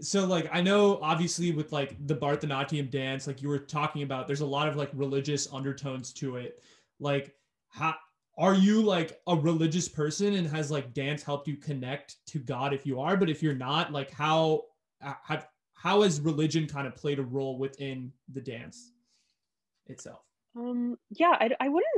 So like I know obviously with like the Bharatanatyam dance, like you were talking about, there's a lot of like religious undertones to it. Like how are you like a religious person and has like dance helped you connect to God if you are, but if you're not, like how have how has religion kind of played a role within the dance itself? Um yeah, I, I wouldn't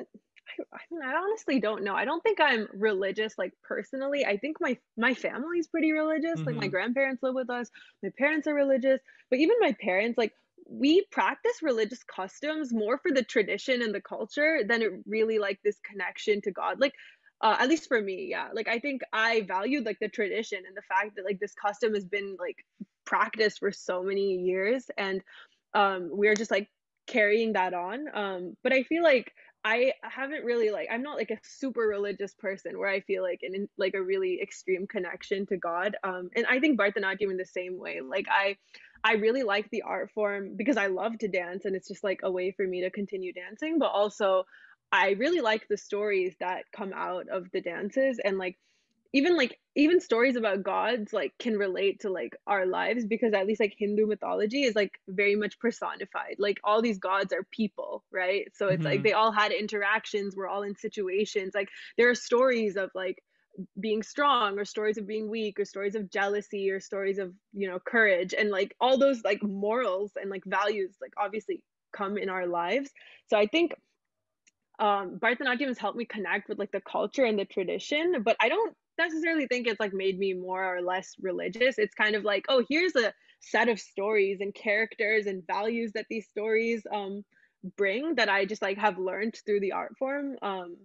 I, I honestly don't know. I don't think I'm religious like personally. I think my my family's pretty religious. Like my Mm-hmm. grandparents live with us. My parents are religious, but even my parents like we practice religious customs more for the tradition and the culture than it really like this connection to God. Like uh, at least for me, yeah. Like I think I valued like the tradition and the fact that like this custom has been like practiced for so many years and um we're just like carrying that on. Um but I feel like I haven't really like I'm not like a super religious person where I feel like an in, like a really extreme connection to God. Um, and I think Bharatanatyam in the same way. Like I I really like the art form because I love to dance and it's just like a way for me to continue dancing, but also I really like the stories that come out of the dances and like even like even stories about gods like can relate to like our lives because at least like Hindu mythology is like very much personified. Like all these gods are people, right? So it's like hmm they all had interactions, we're all in situations. Like there are stories of like being strong or stories of being weak or stories of jealousy or stories of, you know, courage and like all those like morals and like values like obviously come in our lives. So I think um Bharatanatyam has helped me connect with like the culture and the tradition, but I don't necessarily think it's like made me more or less religious. It's kind of like, oh, here's a set of stories and characters and values that these stories um bring that I just like have learned through the art form. Um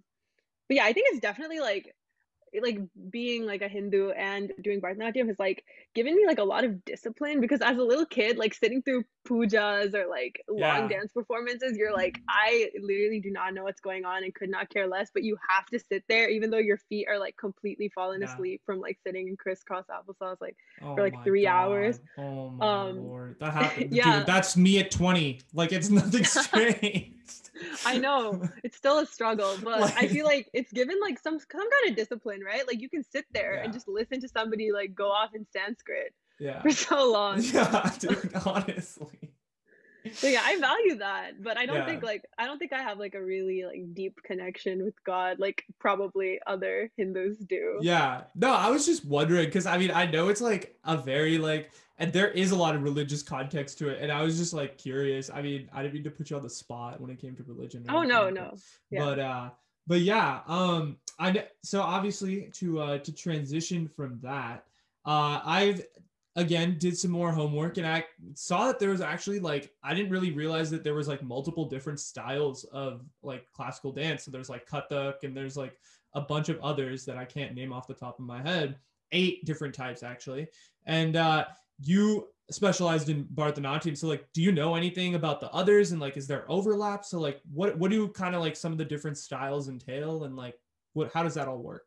but yeah, I think it's definitely like like being like a Hindu and doing Bharatanatyam has like given me like a lot of discipline because as a little kid, like sitting through pujas or like long Yeah. dance performances, you're like, I literally do not know what's going on and could not care less, but you have to sit there even though your feet are like completely fallen Yeah. asleep from like sitting in crisscross applesauce like for Oh like my three hours. Oh my Um Lord. That happened. [laughs] Dude, yeah, that's me at 20. Like it's [laughs] nothing strange. [laughs] I know it's still a struggle, [laughs] but I feel like, like it's given like some some kind of discipline, right? Like you can sit there and just listen to somebody like go off in Sanskrit Yeah. for so long. [laughs] Yeah, dude, honestly. So yeah, I value that, but I don't Yeah. think like I don't think I have like a really like deep connection with God like probably other Hindus do. Yeah. No, I was just wondering because I mean, I know it's like a very like, and there is a lot of religious context to it. And I was just like curious. I mean, I didn't mean to put you on the spot when it came to religion Oh no, no. Yeah. but uh but yeah um i so obviously to uh to transition from that uh i've again did some more homework and i saw that there was actually like i didn't really realize that there was like multiple different styles of like classical dance so there's like kathak and there's like a bunch of others that i can't name off the top of my head eight different types actually and uh you specialized in Bharatanatyam. So like, do you know anything about the others and like, is there overlap? So like, what what do kind of like some of the different styles entail and like, what how does that all work?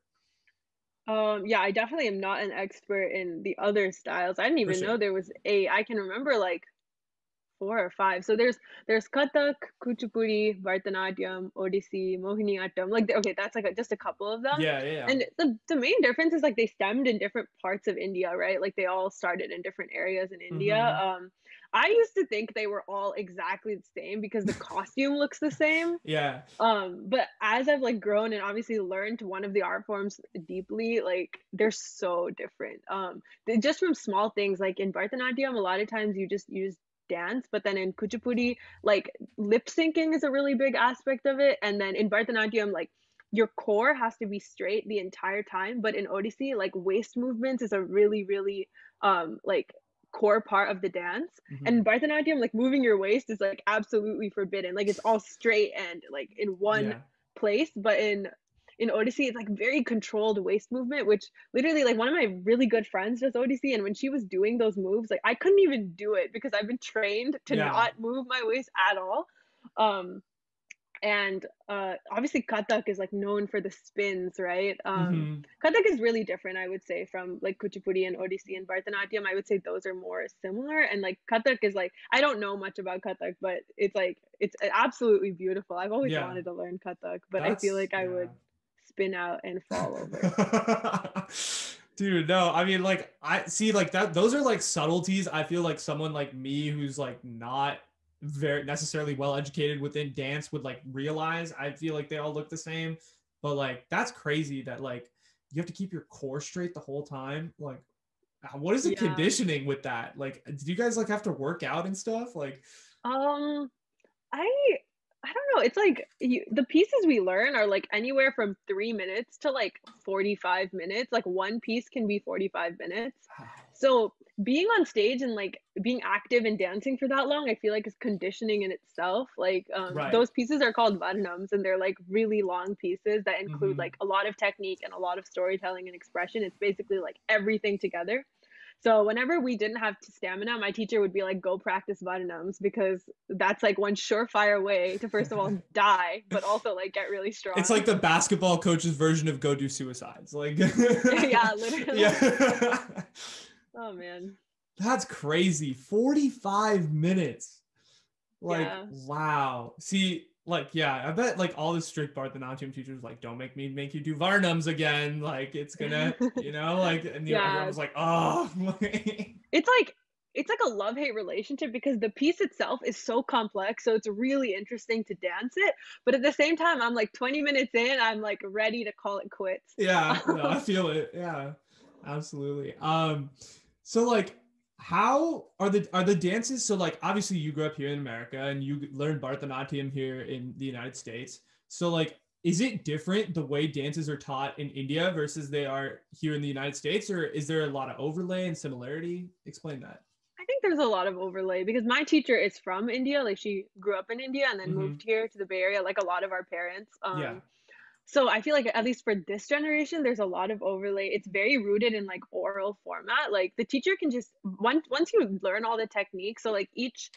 Um yeah, I definitely am not an expert in the other styles. I didn't even know there was a. I can remember like four or five. So there's there's Kathak, Kuchipudi, Bharatanatyam, Odissi, Mohiniyattam. Like okay, that's like a, just a couple of them. Yeah, yeah. And the the main difference is like they stemmed in different parts of India, right? Like they all started in different areas in India. Mm-hmm. Um, I used to think they were all exactly the same because the costume looks the same. [laughs] Yeah. Um, but as I've like grown and obviously learned one of the art forms deeply, like they're so different. Um, they, just from small things like in Bharatanatyam, a lot of times you just use dance, but then in Kuchipudi, like lip syncing is a really big aspect of it. And then in Bharatanatyam, like your core has to be straight the entire time. But in Odissi, like waist movements is a really, really um like core part of the dance. hmm And in Bharatanatyam, like moving your waist is like absolutely forbidden. Like it's all straight and like in one Yeah. place. But in in Odissi, it's like very controlled waist movement, which literally like one of my really good friends does Odissi, and when she was doing those moves, like I couldn't even do it because I've been trained to Yeah. not move my waist at all. Um, and uh, obviously Kathak is like known for the spins, right? Um, hmm Kathak is really different, I would say, from like Kuchipudi and Odissi and Bharatanatyam. I would say those are more similar. And like Kathak is like I don't know much about Kathak, but it's like it's absolutely beautiful. I've always Yeah. wanted to learn Kathak, but I feel like I yeah. would spin out and fall over. [laughs] Dude, no, I mean, like, I see, like that. Those are like subtleties. I feel like someone like me, who's like not very necessarily well educated within dance, would like realize. I feel like they all look the same, but like that's crazy that like you have to keep your core straight the whole time. Like, what is the Yeah. conditioning with that? Like, do you guys like have to work out and stuff? Like, Um, I I don't know. It's like you, the pieces we learn are like anywhere from three minutes to like 45 minutes. Like one piece can be 45 minutes. So being on stage and like being active and dancing for that long, I feel like is conditioning in itself. Like um, Right. those pieces are called varnams, and they're like really long pieces that include Mhm. like a lot of technique and a lot of storytelling and expression. It's basically like everything together. So whenever we didn't have stamina, my teacher would be like, "Go practice varnams," because that's like one surefire way to first of all [laughs] die, but also like get really strong. it's like the basketball coach's version of go do suicides. Like, [laughs] yeah, literally. yeah. [laughs] Oh man. That's crazy. 45 minutes. Like, Yeah. wow. See, like, yeah, I bet like all this strict part the Bharatanatyam teachers like, don't make me make you do varnams again. Like, it's gonna, [laughs] you know, like, and Yeah. everyone was like, oh, [laughs] it's like it's like a love hate relationship because the piece itself is so complex so it's really interesting to dance it but at the same time i'm like 20 minutes in i'm like ready to call it quits yeah, no, I [laughs] feel it. Yeah, absolutely. Um, so like, how are the are the dances? So like, obviously, you grew up here in America and you learned Bharatanatyam here in the United States. So like, is it different the way dances are taught in India versus they are here in the United States, or is there a lot of overlay and similarity? Explain that. i think there's a lot of overlay because my teacher is from india like she grew up in india and then Mhm. moved here to the bay area like a lot of our parents um, Yeah. So i feel like at least for this generation there's a lot of overlay. It's very rooted in like oral format. Like the teacher can just once once you learn all the techniques so like each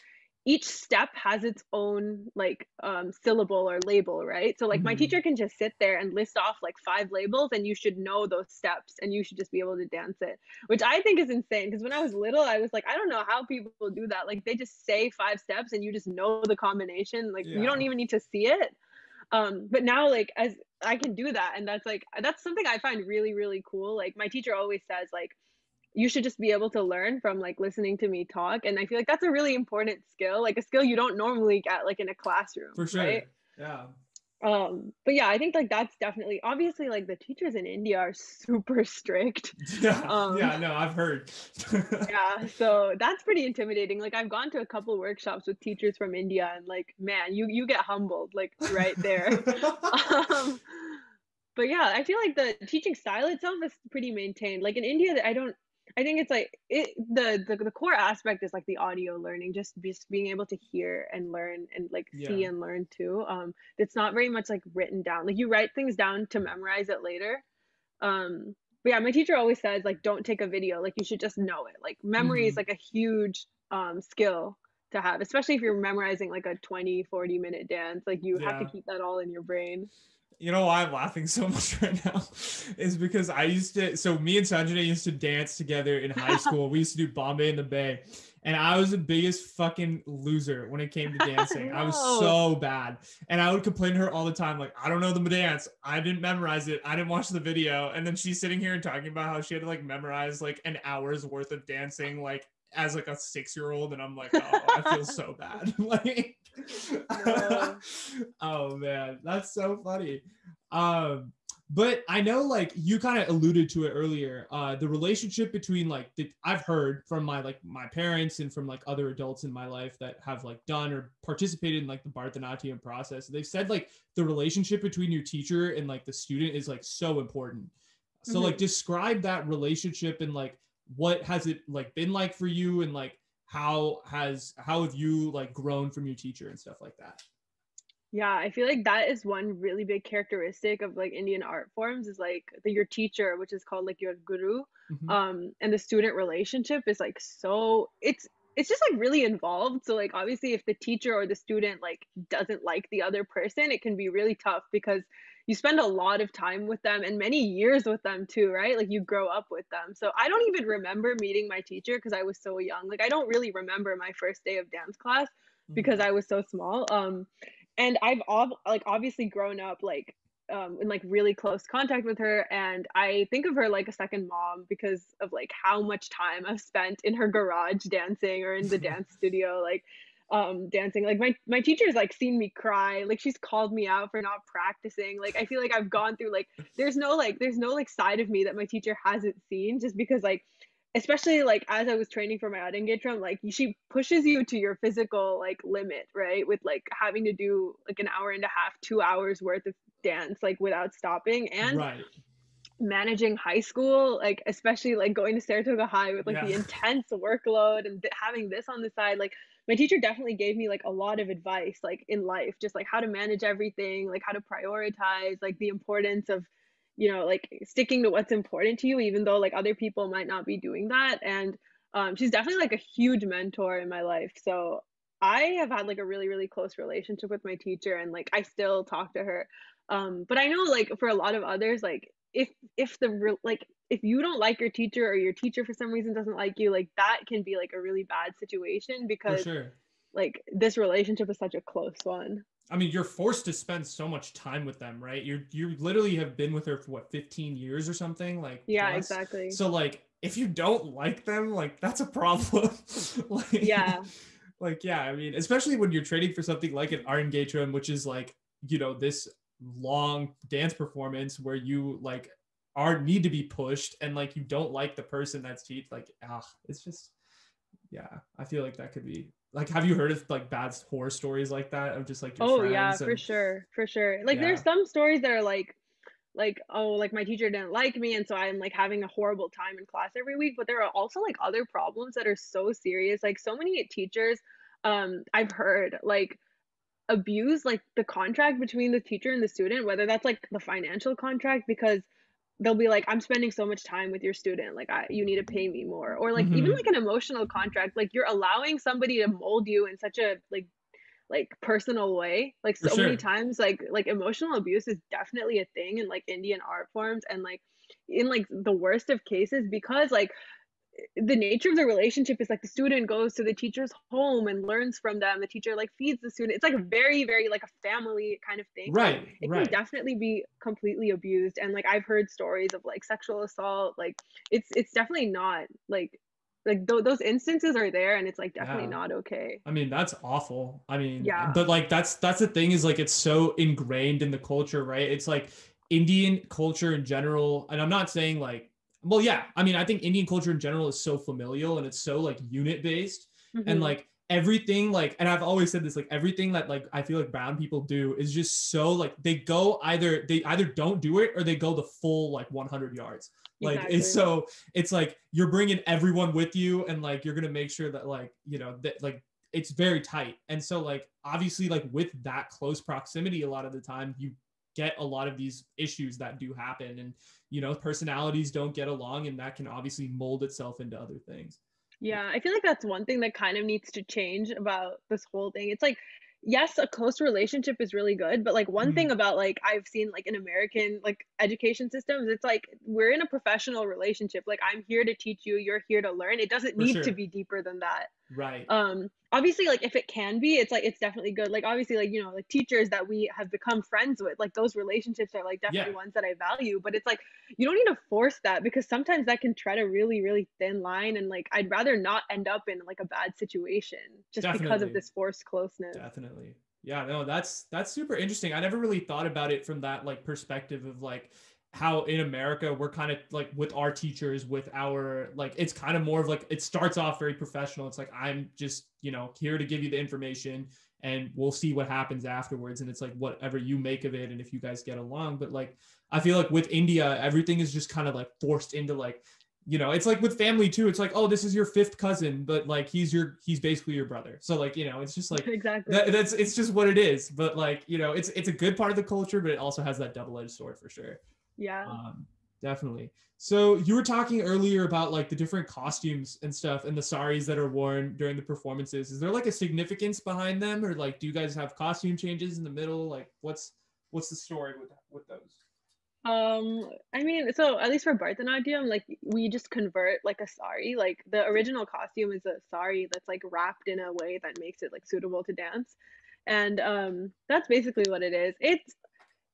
each step has its own like um, syllable or label right? So like my Mhm. teacher can just sit there and list off like five labels and you should know those steps and you should just be able to dance it which i think is insane because when i was little i was like i don't know how people do that. Like they just say five steps and you just know the combination. Like you don't even need to see it. Um but now like as i can do that and that's like that's something i find really really cool like my teacher always says like you should just be able to learn from like listening to me talk and i feel like that's a really important skill like a skill you don't normally get like in a classroom For sure. right Yeah. Um but yeah i think like that's definitely obviously like the teachers in india are [laughs] super strict [laughs] Yeah. Um, yeah. No, I've heard. [laughs] yeah so that's pretty intimidating like i've gone to a couple workshops with teachers from india and like man you you get humbled like right there um, but yeah, I feel like the teaching style itself is pretty maintained. Like in India, I don't. I think it's like it. The, the the core aspect is like the audio learning, just just being able to hear and learn and like see and learn too. Um, it's not very much like written down. Like you write things down to memorize it later. Um, but yeah, my teacher always says like don't take a video. Like you should just know it. Like memory is Mhm. like a huge um skill to have, especially if you're memorizing like a 20, 40 minute dance. Like you have to keep that all in your brain. You know why I'm laughing so [laughs] much right now is because I used to. So me and Sanjana used to dance together in high [laughs] school. we used to do Bombay in the Bay, and I was the biggest fucking loser when it came to [laughs] dancing. I was so bad, and I would complain to her all the time, like I don't know the dance. I didn't memorize it. I didn't watch the video, and then she's sitting here and talking about how she had to like memorize like an hour's worth of dancing, like as like a six year old, and I'm like, oh, I feel so [laughs] bad. [laughs] like, No. [laughs] oh man, that's so funny. Um, but I know like you kind of alluded to it earlier. Uh, the relationship between like the, I've heard from my like my parents and from like other adults in my life that have like done or participated in like the Bharatanatyam process. They've said like the relationship between your teacher and like the student is like so important. So like describe that relationship and like what has it like been like for you and like how has how have you like grown from your teacher and stuff like that. Yeah, I feel like that is one really big characteristic of like Indian art forms is like the, your teacher, which is called like your guru, Mhm. um, and the student relationship is like so it's it's just like really involved. So like obviously if the teacher or the student like doesn't like the other person, it can be really tough because you spend a lot of time with them and many years with them too, right? Like you grow up with them. So I don't even remember meeting my teacher because I was so young. Like I don't really remember my first day of dance class because I was so small. Um, and I've all like obviously grown up like um, in like really close contact with her and i think of her like a second mom because of like how much time i've spent in her garage dancing or in the [laughs] dance studio like um dancing like my my teacher's like seen me cry like she's called me out for not practicing like i feel like i've gone through like there's no like there's no like side of me that my teacher hasn't seen just because like especially like as I was training for my Arangetram, like she pushes you to your physical like limit, right? With like having to do like an hour and a half, two hours worth of dance like without stopping and right. managing high school, like especially like going to Saratoga High with like yeah. the intense workload and th- having this on the side, like my teacher definitely gave me like a lot of advice like in life, just like how to manage everything, like how to prioritize, like the importance of you know like sticking to what's important to you even though like other people might not be doing that. And um, she's definitely like a huge mentor in my life. So i have had like a really really close relationship with my teacher and like i still talk to her. Um, but i know like for a lot of others like if if the like if you don't like your teacher or your teacher for some reason doesn't like you like that can be like a really bad situation because sure. like this relationship is such a close one I mean, you're forced to spend so much time with them, right? You're you literally have been with her for what 15 years or something, like yeah, plus. exactly. So like, if you don't like them, like that's a problem. [laughs] like, yeah, like yeah. I mean, especially when you're training for something like an Arangetram, which is like you know this long dance performance where you like are need to be pushed and like you don't like the person that's teach like ah it's just yeah i feel like that could be like have you heard of like bad horror stories like that of just like oh yeah and... for sure for sure like yeah. there's some stories that are like like oh like my teacher didn't like me and so i'm like having a horrible time in class every week but there are also like other problems that are so serious like so many teachers um i've heard like abuse like the contract between the teacher and the student whether that's like the financial contract because they'll be like i'm spending so much time with your student like I, you need to pay me more or like mm-hmm. even like an emotional contract like you're allowing somebody to mold you in such a like like personal way like so sure. many times like like emotional abuse is definitely a thing in like indian art forms and like in like the worst of cases because like the nature of the relationship is like the student goes to the teacher's home and learns from them. The teacher like feeds the student. It's like a very very like a family kind of thing. Right it right. can definitely be completely abused. And like i've heard stories of like sexual assault. Like it's it's definitely not like like th- those instances are there and it's like definitely yeah. not okay. I mean that's awful. I mean yeah. but like that's that's the thing is like it's so ingrained in the culture right? It's like indian culture in general and i'm not saying like well yeah i mean i think indian culture in general is so familial and it's so like unit based mm-hmm. and like everything like and i've always said this like everything that like i feel like brown people do is just so like they go either they either don't do it or they go the full like 100 yards like exactly. it's so it's like you're bringing everyone with you and like you're gonna make sure that like you know that like it's very tight and so like obviously like with that close proximity a lot of the time you get a lot of these issues that do happen. And you know personalities don't get along and that can obviously mold itself into other things. Yeah i feel like that's one thing that kind of needs to change about this whole thing. It's like yes a close relationship is really good but like one mm-hmm. thing about like i've seen like in american like education systems it's like we're in a professional relationship. Like i'm here to teach you you're here to learn. It doesn't need sure. to be deeper than that right. Um obviously like if it can be it's like it's definitely good. Like obviously like you know like teachers that we have become friends with like those relationships are like definitely yeah. ones that i value but it's like you don't need to force that because sometimes that can tread a really really thin line and like i'd rather not end up in like a bad situation just definitely. because of this forced closeness. Definitely. Yeah no that's that's super interesting. I never really thought about it from that like perspective of like how in America we're kind of like with our teachers, with our like it's kind of more of like it starts off very professional. It's like I'm just, you know, here to give you the information and we'll see what happens afterwards. And it's like whatever you make of it and if you guys get along. But like I feel like with India, everything is just kind of like forced into like, you know, it's like with family too. It's like, oh, this is your fifth cousin, but like he's your he's basically your brother. So like, you know, it's just like [laughs] exactly that, that's it's just what it is. But like, you know, it's it's a good part of the culture, but it also has that double-edged sword for sure. Yeah. Um, definitely. So you were talking earlier about like the different costumes and stuff and the saris that are worn during the performances. Is there like a significance behind them or like do you guys have costume changes in the middle? Like what's what's the story with with those? Um, I mean, so at least for Bharatanatyam, like we just convert like a sari. Like the original costume is a sari that's like wrapped in a way that makes it like suitable to dance. And um that's basically what it is. It's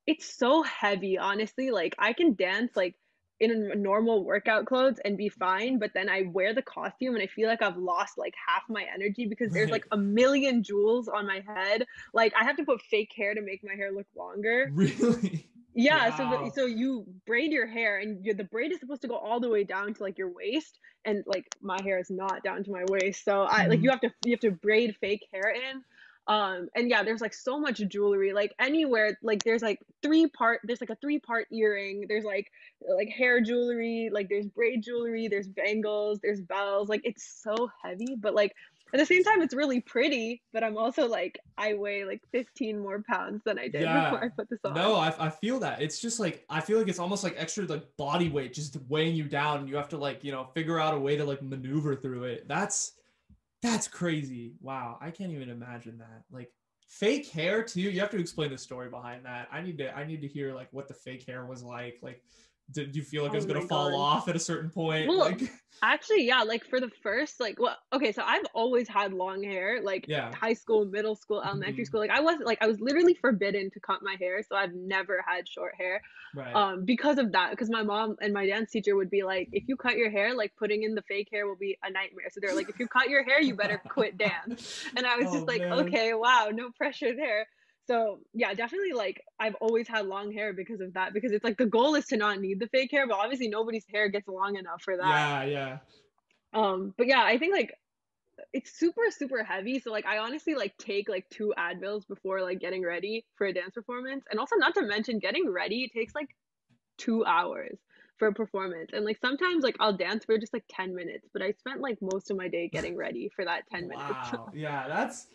It's so heavy, honestly. Like I can dance like in normal workout clothes and be fine, but then I wear the costume and I feel like I've lost like half my energy because there's like a million jewels on my head. Like I have to put fake hair to make my hair look longer. Really? [laughs] Yeah, so the, so you braid your hair and the braid is supposed to go all the way down to like your waist and like my hair is not down to my waist. So I like mm-hmm. you have to you have to braid fake hair in. Um and yeah, there's like so much jewelry. Like anywhere like there's like three part there's like a three part earring. There's like like hair jewelry, like there's braid jewelry, there's bangles, there's bells. Like it's so heavy, but like at the same time it's really pretty, but I'm also like I weigh like 15 more pounds than I did before I put this on. No, I, I feel that. It's just like I feel like it's almost like extra like body weight just weighing you down and you have to like, you know, figure out a way to like maneuver through it. That's that's crazy. Wow. I can't even imagine that. Like fake hair too. You have to explain the story behind that. I need to I need to hear like what the fake hair was like. Like did you feel like it was Oh gonna fall off at a certain point? Well, like [laughs] Actually, yeah, like for the first like well, okay, so I've always had long hair, like Yeah. high school, middle school, elementary Mhm. school. Like I wasn't like I was literally forbidden to cut my hair, so I've never had short hair. right. Um because of that, because my mom and my dance teacher would be like, if you cut your hair, like putting in the fake hair will be a nightmare. So they're like, if you cut your hair, you better quit [laughs] dance. And I was Oh, just like, man. okay, wow, no pressure there. So yeah, definitely like I've always had long hair because of that. Because it's like the goal is to not need the fake hair, but obviously nobody's hair gets long enough for that. Yeah, yeah. Um, but yeah, I think like it's super super heavy. So like I honestly like take like two Advils before like getting ready for a dance performance. And also not to mention getting ready takes like two hours for a performance. And like sometimes like I'll dance for just like 10 minutes, but I spent like most of my day getting ready for that 10 minutes. Wow. yeah, that's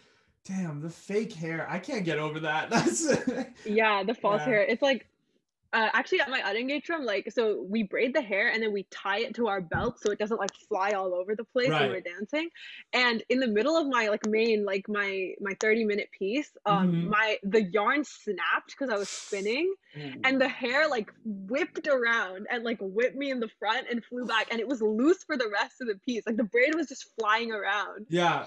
damn the fake hair. I can't get over that. [laughs] That's Yeah, the false Yeah. hair. It's like uh, actually at my Arangetram, like so we braid the hair and then we tie it to our belt so it doesn't like fly all over the place when we're dancing. And in the middle of my like main like my my 30 minute piece, um Mhm. my the yarn snapped because I was spinning and the hair like whipped around and like whipped me in the front and flew back and it was loose for the rest of the piece. Like the braid was just flying around. yeah.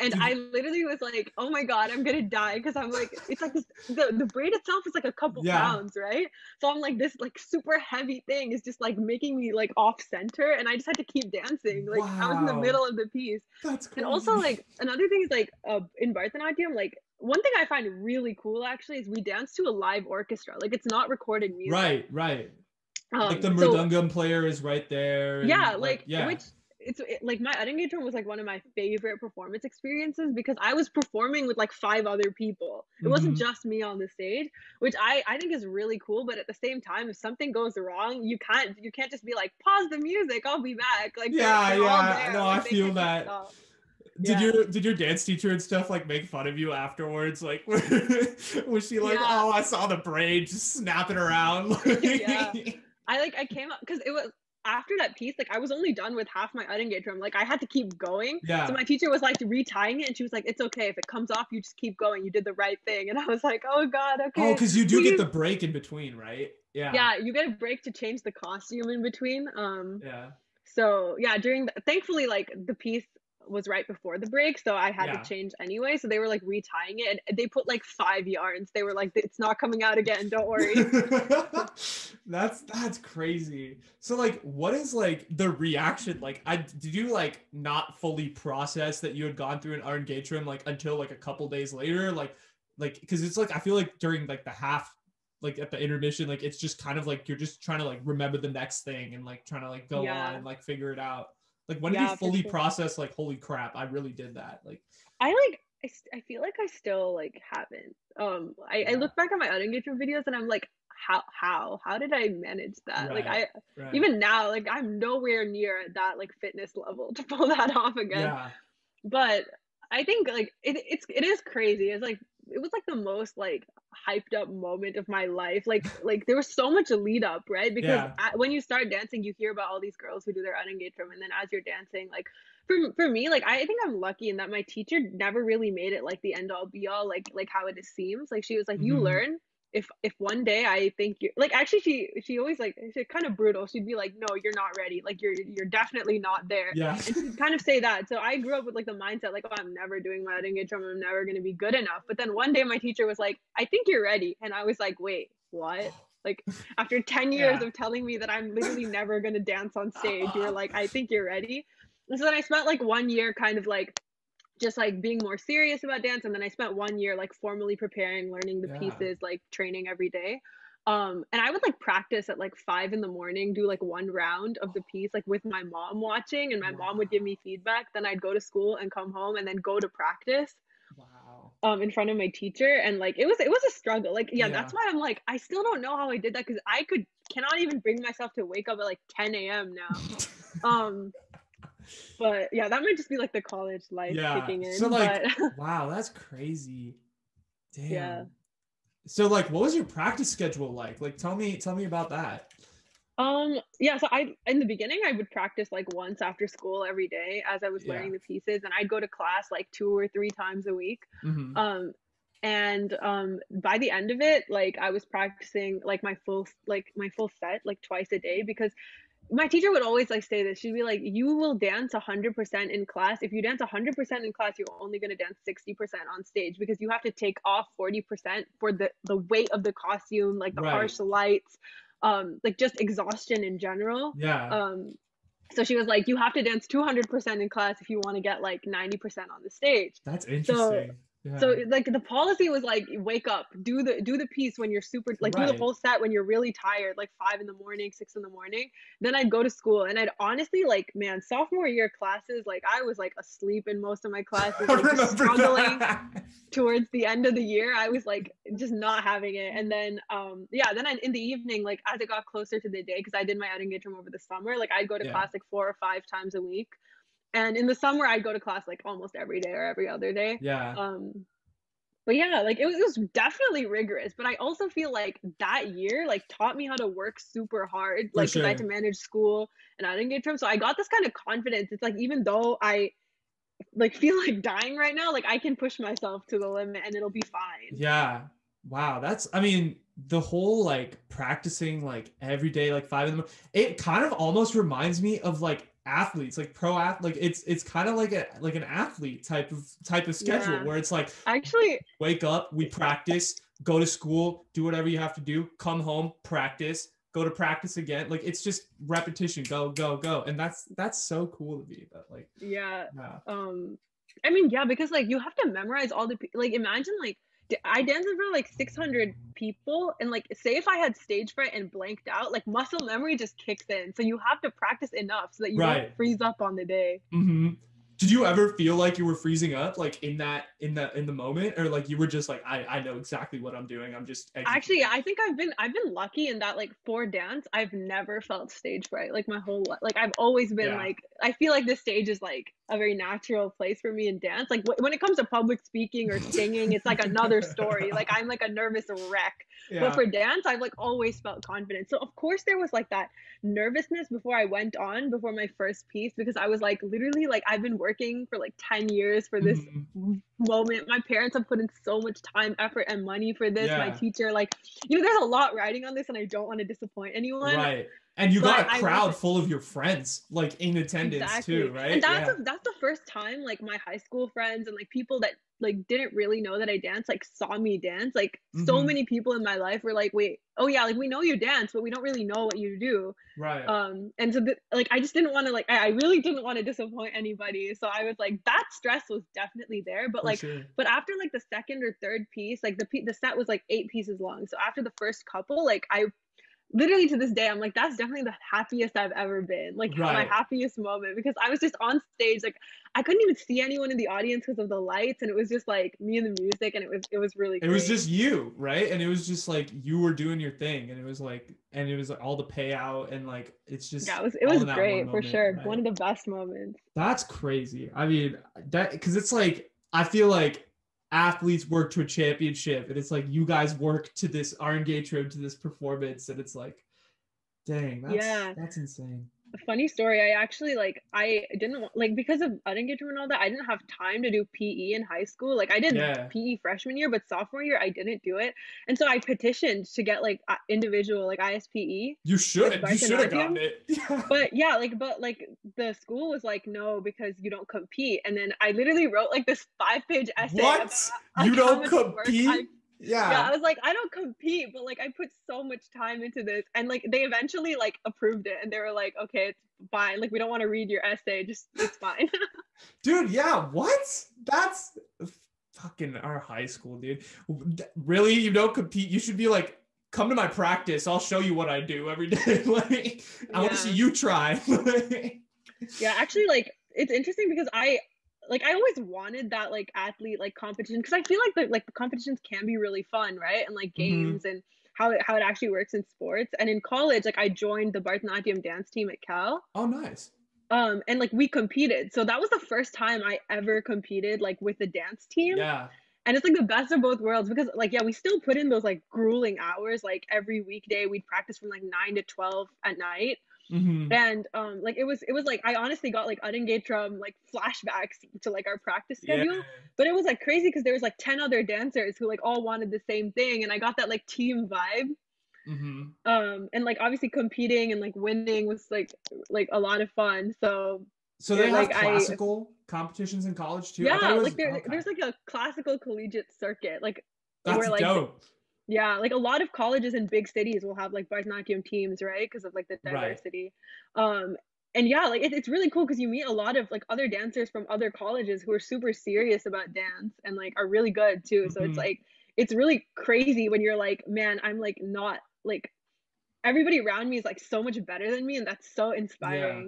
And Did- I literally was like, "Oh my god, I'm gonna die!" Because I'm like, it's like this, the the braid itself is like a couple Yeah. pounds, right? So I'm like, this like super heavy thing is just like making me like off center, and I just had to keep dancing. Like I was in the middle of the piece, That's and also like another thing is like uh, in Bharatanatyam, like one thing I find really cool actually is we dance to a live orchestra. Like it's not recorded music. right, right. Um, like the so- mridangam player is right there. and, yeah like, yeah. which it's it, like my Arangetram was like one of my favorite performance experiences because i was performing with like five other people it wasn't Mhm. just me on the stage which i i think is really cool but at the same time if something goes wrong you can't you can't just be like pause the music i'll be back like they're- Yeah, they're yeah, no, like, I feel that. stop. Did Yeah. your did your dance teacher and stuff like make fun of you afterwards? Like [laughs] was she like, Yeah. oh, I saw the braid just snapping around? [laughs] Yeah. I like I came up because it was after that piece, like I was only done with half my Arangetram. Like I had to keep going. Yeah. So my teacher was like retying it and she was like, It's okay. If it comes off, you just keep going. You did the right thing. And I was like, Oh God, okay. Oh, because you do get the break in between, right? Yeah. Yeah, you get a break to change the costume in between. Um Yeah. so yeah, during the, thankfully like the piece was right before the break, so I had Yeah. to change anyway. So they were like retying it and they put like five yarns. They were like, It's not coming out again, don't worry. [laughs] that's that's crazy. So like what is like the reaction like I did you like not fully process that you had gone through an Arangetram like until like a couple days later like like cuz it's like I feel like during like the half like at the intermission like it's just kind of like you're just trying to like remember the next thing and like trying to like go Yeah. on and like figure it out. Like when did Yeah, you fully sure. process like holy crap, I really did that. Like I like I, st- I feel like I still like haven't. Um I, I look back at my Arangetram videos and I'm like, how how how did I manage that? Like I Right. right. even now, like I'm nowhere near that like fitness level [laughs] to pull that off again. yeah. But I think like it it's it is crazy. It's like it was like the most like hyped up moment of my life. Like [laughs] like there was so much lead up, right? Because Yeah. at, when you start dancing, you hear about all these girls who do their Arangetram, and then as you're dancing, like for for me, like I think I'm lucky in that my teacher never really made it like the end all be all, like like how it seems. Like she was like, you Mhm. learn. If if one day I think you're like actually she she always like she's kind of brutal. She'd be like, no, you're not ready. Like you're you're definitely not there Yeah. and she'd kind of say that. So I grew up with like the mindset like, oh, I'm never doing my Arangetram. I'm never going to be good enough. But then one day my teacher was like, I think you're ready. And I was like, wait, what? Like after 10 years Yeah. of telling me that I'm literally never gonna dance on stage, you're like, I think you're ready. And so then I spent like one year kind of like just like being more serious about dance. And then I spent one year like formally preparing, learning the Yeah. pieces, like training every day. Um, and I would like practice at like five in the morning, do like one round of the piece, like with my mom watching, and my mom would give me feedback. Then I'd go to school and come home and then go to practice Wow. um in front of my teacher and like it was it was a struggle like yeah, Yeah. that's why i'm like i still don't know how i did that because i could cannot even bring myself to wake up at like 10 a.m now [laughs] um but yeah that might just be like the college life Yeah, kicking in so, like, but [laughs] wow, that's crazy. Damn. Yeah. So like what was your practice schedule like? Like tell me tell me about that. um yeah so i in the beginning i would practice like once after school every day as i was Yeah. learning the pieces and i'd go to class like two or three times a week Mhm. um and um by the end of it like i was practicing like my full like my full set like twice a day because my teacher would always like say this she'd be like you will dance 100% in class if you dance 100% in class you're only going to dance 60% on stage because you have to take off 40% for the the weight of the costume like the Right. harsh lights um like just exhaustion in general yeah. um so she was like you have to dance 200% in class if you want to get like 90% on the stage that's interesting. Yeah. so like the policy was like wake up, do the do the piece when you're super like do the whole set when you're really tired, like five in the morning, six in the morning. Then I'd go to school and I'd honestly like man, sophomore year classes, like I was like asleep in most of my classes, [laughs] like struggling towards the end of the year. I was like just not having it. And then um yeah, then I, in the evening, like as it got closer to the day, because I did my Arangetram over the summer, like I'd go to Yeah. class like four or five times a week. And in the summer I'd go to class like almost every day or every other day Yeah. um but yeah like it was, it was definitely rigorous but i also feel like that year like taught me how to work super hard For like 'cause i had to manage school and i didn't get from so i got this kind of confidence it's like even though i like [laughs] feel like dying right now like i can push myself to the limit and it'll be fine Yeah. Wow. That's, I mean, the whole like practicing like every day, like five in the morning, it kind of almost reminds me of like athletes, like pro ath like it's, it's kind of like a, like an athlete type of, type of schedule Yeah. where it's like actually wake up, we practice, go to school, do whatever you have to do, come home, practice, go to practice again. Like it's just repetition, go, go, go. And that's, that's so cool to be that like, yeah yeah. um i mean yeah because like you have to memorize all the like imagine like i danced in front of like 600 people and like say if i had stage fright and blanked out like muscle memory just kicks in. So you have to practice enough so that you Right. don't freeze up on the day. Hmm Did you ever feel like you were freezing up, like in that in the in the moment, or like you were just like, I I know exactly what I'm doing. I'm just executing." actually i think i've been i've been lucky in that like for dance i've never felt stage fright like my whole life like i've always been Yeah. like i feel like the stage is like a very natural place for me in dance like wh- when it comes to public speaking or singing it's like another story like i'm like a nervous wreck yeah. But for dance, I've like always felt confident. So of course there was like that nervousness before I went on before my first piece because I was like literally like I've been working for like 10 years for this Mhm. moment. My parents have put in so much time, effort, and money for this. My teacher, like, you know, there's a lot riding on this, and I don't want to disappoint anyone. right. And you But got a crowd full of your friends like in attendance too, right? And that's yeah. the, that's the first time like my high school friends and like people that like didn't really know that I dance like saw me dance. Like so Mhm. many people in my life were like, "Wait, oh yeah, like we know you dance, but we don't really know what you do." right. Um and so the, like I just didn't want to like I I really didn't want to disappoint anybody. So I was like that stress was definitely there, but For like sure. but after like the second or third piece, like the the set was like eight pieces long. So after the first couple, like I literally to this day, I'm like, that's definitely the happiest I've ever been. Like my happiest moment because I was just on stage, like I couldn't even see anyone in the audience because of the lights, and it was just like me and the music, and it was it was really. it was just you, right? And it was just like you were doing your thing, and it was like, and it was like all the payout, and like it's just yeah, it was it was great one for sure. right? One of the best moments. That's crazy. I mean, that because it's like I feel like athletes work to a championship, and it's like you guys work to this Arangetram to this performance, and it's like, dang, that's Yeah. that's insane. Funny story i actually like i didn't like because of Arangetram and all that i didn't have time to do pe in high school like i did Yeah. pe freshman year but sophomore year i didn't do it and so i petitioned to get like individual like ispe You should you should have gotten it. [laughs] but yeah like but like the school was like no because you don't compete and then i literally wrote like this five page essay what? You don't compete? Yeah. Yeah, I was like, I don't compete, but like I put so much time into this. And like they eventually like approved it and they were like, okay, it's fine. Like we don't want to read your essay, just it's fine. [laughs] Dude, yeah, what? That's fucking our high school, dude. Really? You don't compete? You should be like, come to my practice. I'll show you what I do every [laughs] day. like, I want to see you try. [laughs] yeah, actually like it's interesting because I like I always wanted that like athlete like competition because I feel like the like the competitions can be really fun, right? And like Mhm. games and how it how it actually works in sports. And in college, like I joined the Bharatanatyam dance team at Cal. oh, nice. Um and like we competed. So that was the first time I ever competed like with the dance team. Yeah. And it's like the best of both worlds because like yeah, we still put in those like grueling hours like every weekday we'd practice from like 9 to 12 at night hmm and um like it was it was like I honestly got like Arangetram like flashbacks to like our practice schedule Yeah. but it was like crazy because there was like 10 other dancers who like all wanted the same thing and I got that like team vibe hmm um and like obviously competing and like winning was like like a lot of fun so So Yeah, they have like, I- classical competitions in college too. Yeah was- like there, okay. there's like a classical collegiate circuit like That's where, like, dope. Yeah, like a lot of colleges in big cities will have like Bharatanatyam teams, right? Because of like the Right. diversity. Um, and yeah, like it, it's really cool because you meet a lot of like other dancers from other colleges who are super serious about dance and like are really good too. So Mhm. it's like it's really crazy when you're like, man, I'm like not like everybody around me is like so much better than me, and that's so inspiring. Yeah.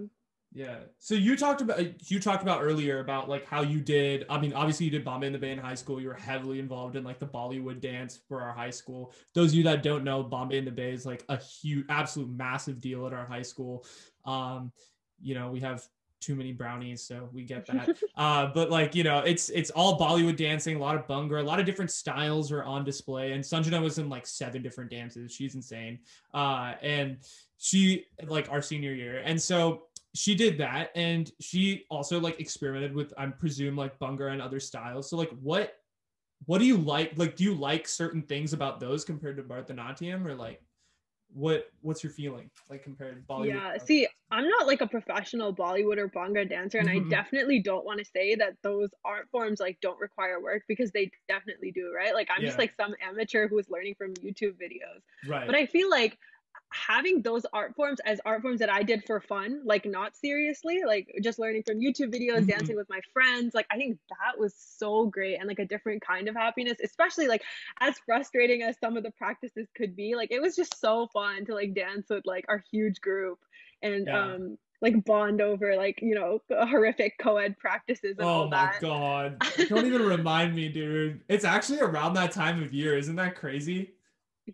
So you talked about you talked about earlier about like how you did. I mean, obviously you did Bombay in the Bay in high school. You were heavily involved in like the Bollywood dance for our high school. Those of you that don't know, Bombay in the Bay is like a huge, absolute massive deal at our high school. Um, you know, we have too many brownies, so we get that. [laughs] uh, but like you know, it's it's all Bollywood dancing, a lot of Bhangra, a lot of different styles are on display. And Sanjana was in like seven different dances. She's insane. Uh, and she like our senior year, and so she did that and she also like experimented with i'm presume like Bhangra and other styles so like what what do you like like do you like certain things about those compared to bharatanatyam or like what what's your feeling like compared to bollywood Yeah, see, I'm not like a professional Bollywood or Bhangra dancer, and Mhm. I definitely don't want to say that those art forms like don't require work because they definitely do, right? Like I'm just like some amateur who is learning from YouTube videos. right But I feel like having those art forms as art forms that I did for fun, like not seriously, like just learning from YouTube videos, Mhm. dancing with my friends, like I think that was so great and like a different kind of happiness, especially like as frustrating as some of the practices could be. Like it was just so fun to like dance with like our huge group and Yeah. um like bond over like, you know, horrific co-ed practices and oh all my that. god [laughs] don't even remind me dude it's actually around that time of year isn't that crazy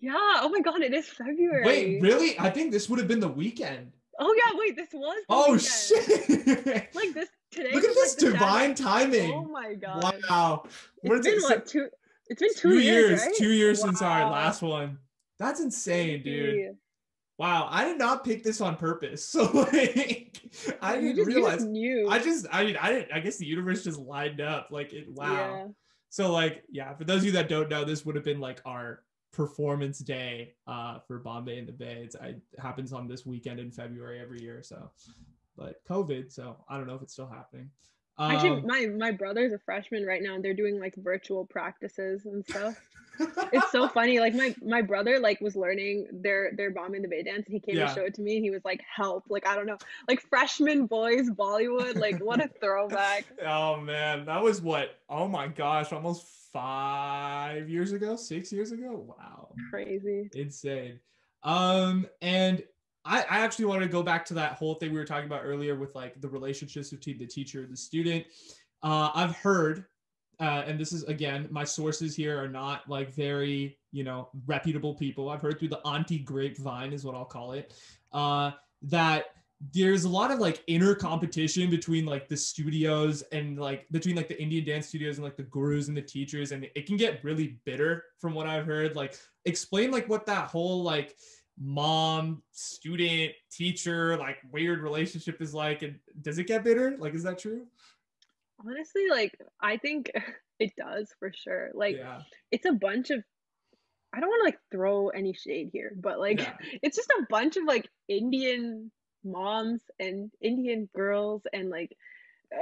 Yeah, oh my god, it is February. wait really i think this would have been the weekend Oh yeah, wait, this was oh weekend. shit Like this today. look at this like, divine timing Oh my god. wow What It's been it? what two? It's been two, two years. years, right? two years since our last one. That's insane, dude. Wow, I did not pick this on purpose. [laughs] So like, I didn't just, you realize. just knew. I just, I mean, I didn't. I guess the universe just lined up. Like it. Wow. Yeah. So like, yeah. For those of you that don't know, this would have been like our performance day uh for Bombay in the Bay. It's, it happens on this weekend in February every year. So, but COVID. So I don't know if it's still happening. Actually, Um, my my brother's a freshman right now, and they're doing like virtual practices and stuff. It's so [laughs] funny. Like my my brother like was learning their their Bombay in the Bay dance, and he came Yeah. to show it to me, and he was like, "Help!" Like I don't know, like freshman boys Bollywood. Like what a throwback. [laughs] Oh man, that was what? Oh my gosh, almost five years ago, six years ago. Wow, Crazy. insane. Um, and I, I actually want to go back to that whole thing we were talking about earlier with like the relationships between the teacher and the student. Uh, I've heard, uh, and this is again, my sources here are not like very, you know, reputable people. I've heard through the auntie grapevine is what I'll call it. Uh, that there's a lot of like inner competition between like the studios and like between like the Indian dance studios and like the gurus and the teachers and it can get really bitter from what I've heard like explain like what that whole like mom student teacher like weird relationship is like and does it get bitter like is that true Honestly, like I think [laughs] it does for sure. Like yeah it's a bunch of I don't want to like throw any shade here, but like Yeah. [laughs] it's just a bunch of like Indian moms and Indian girls and like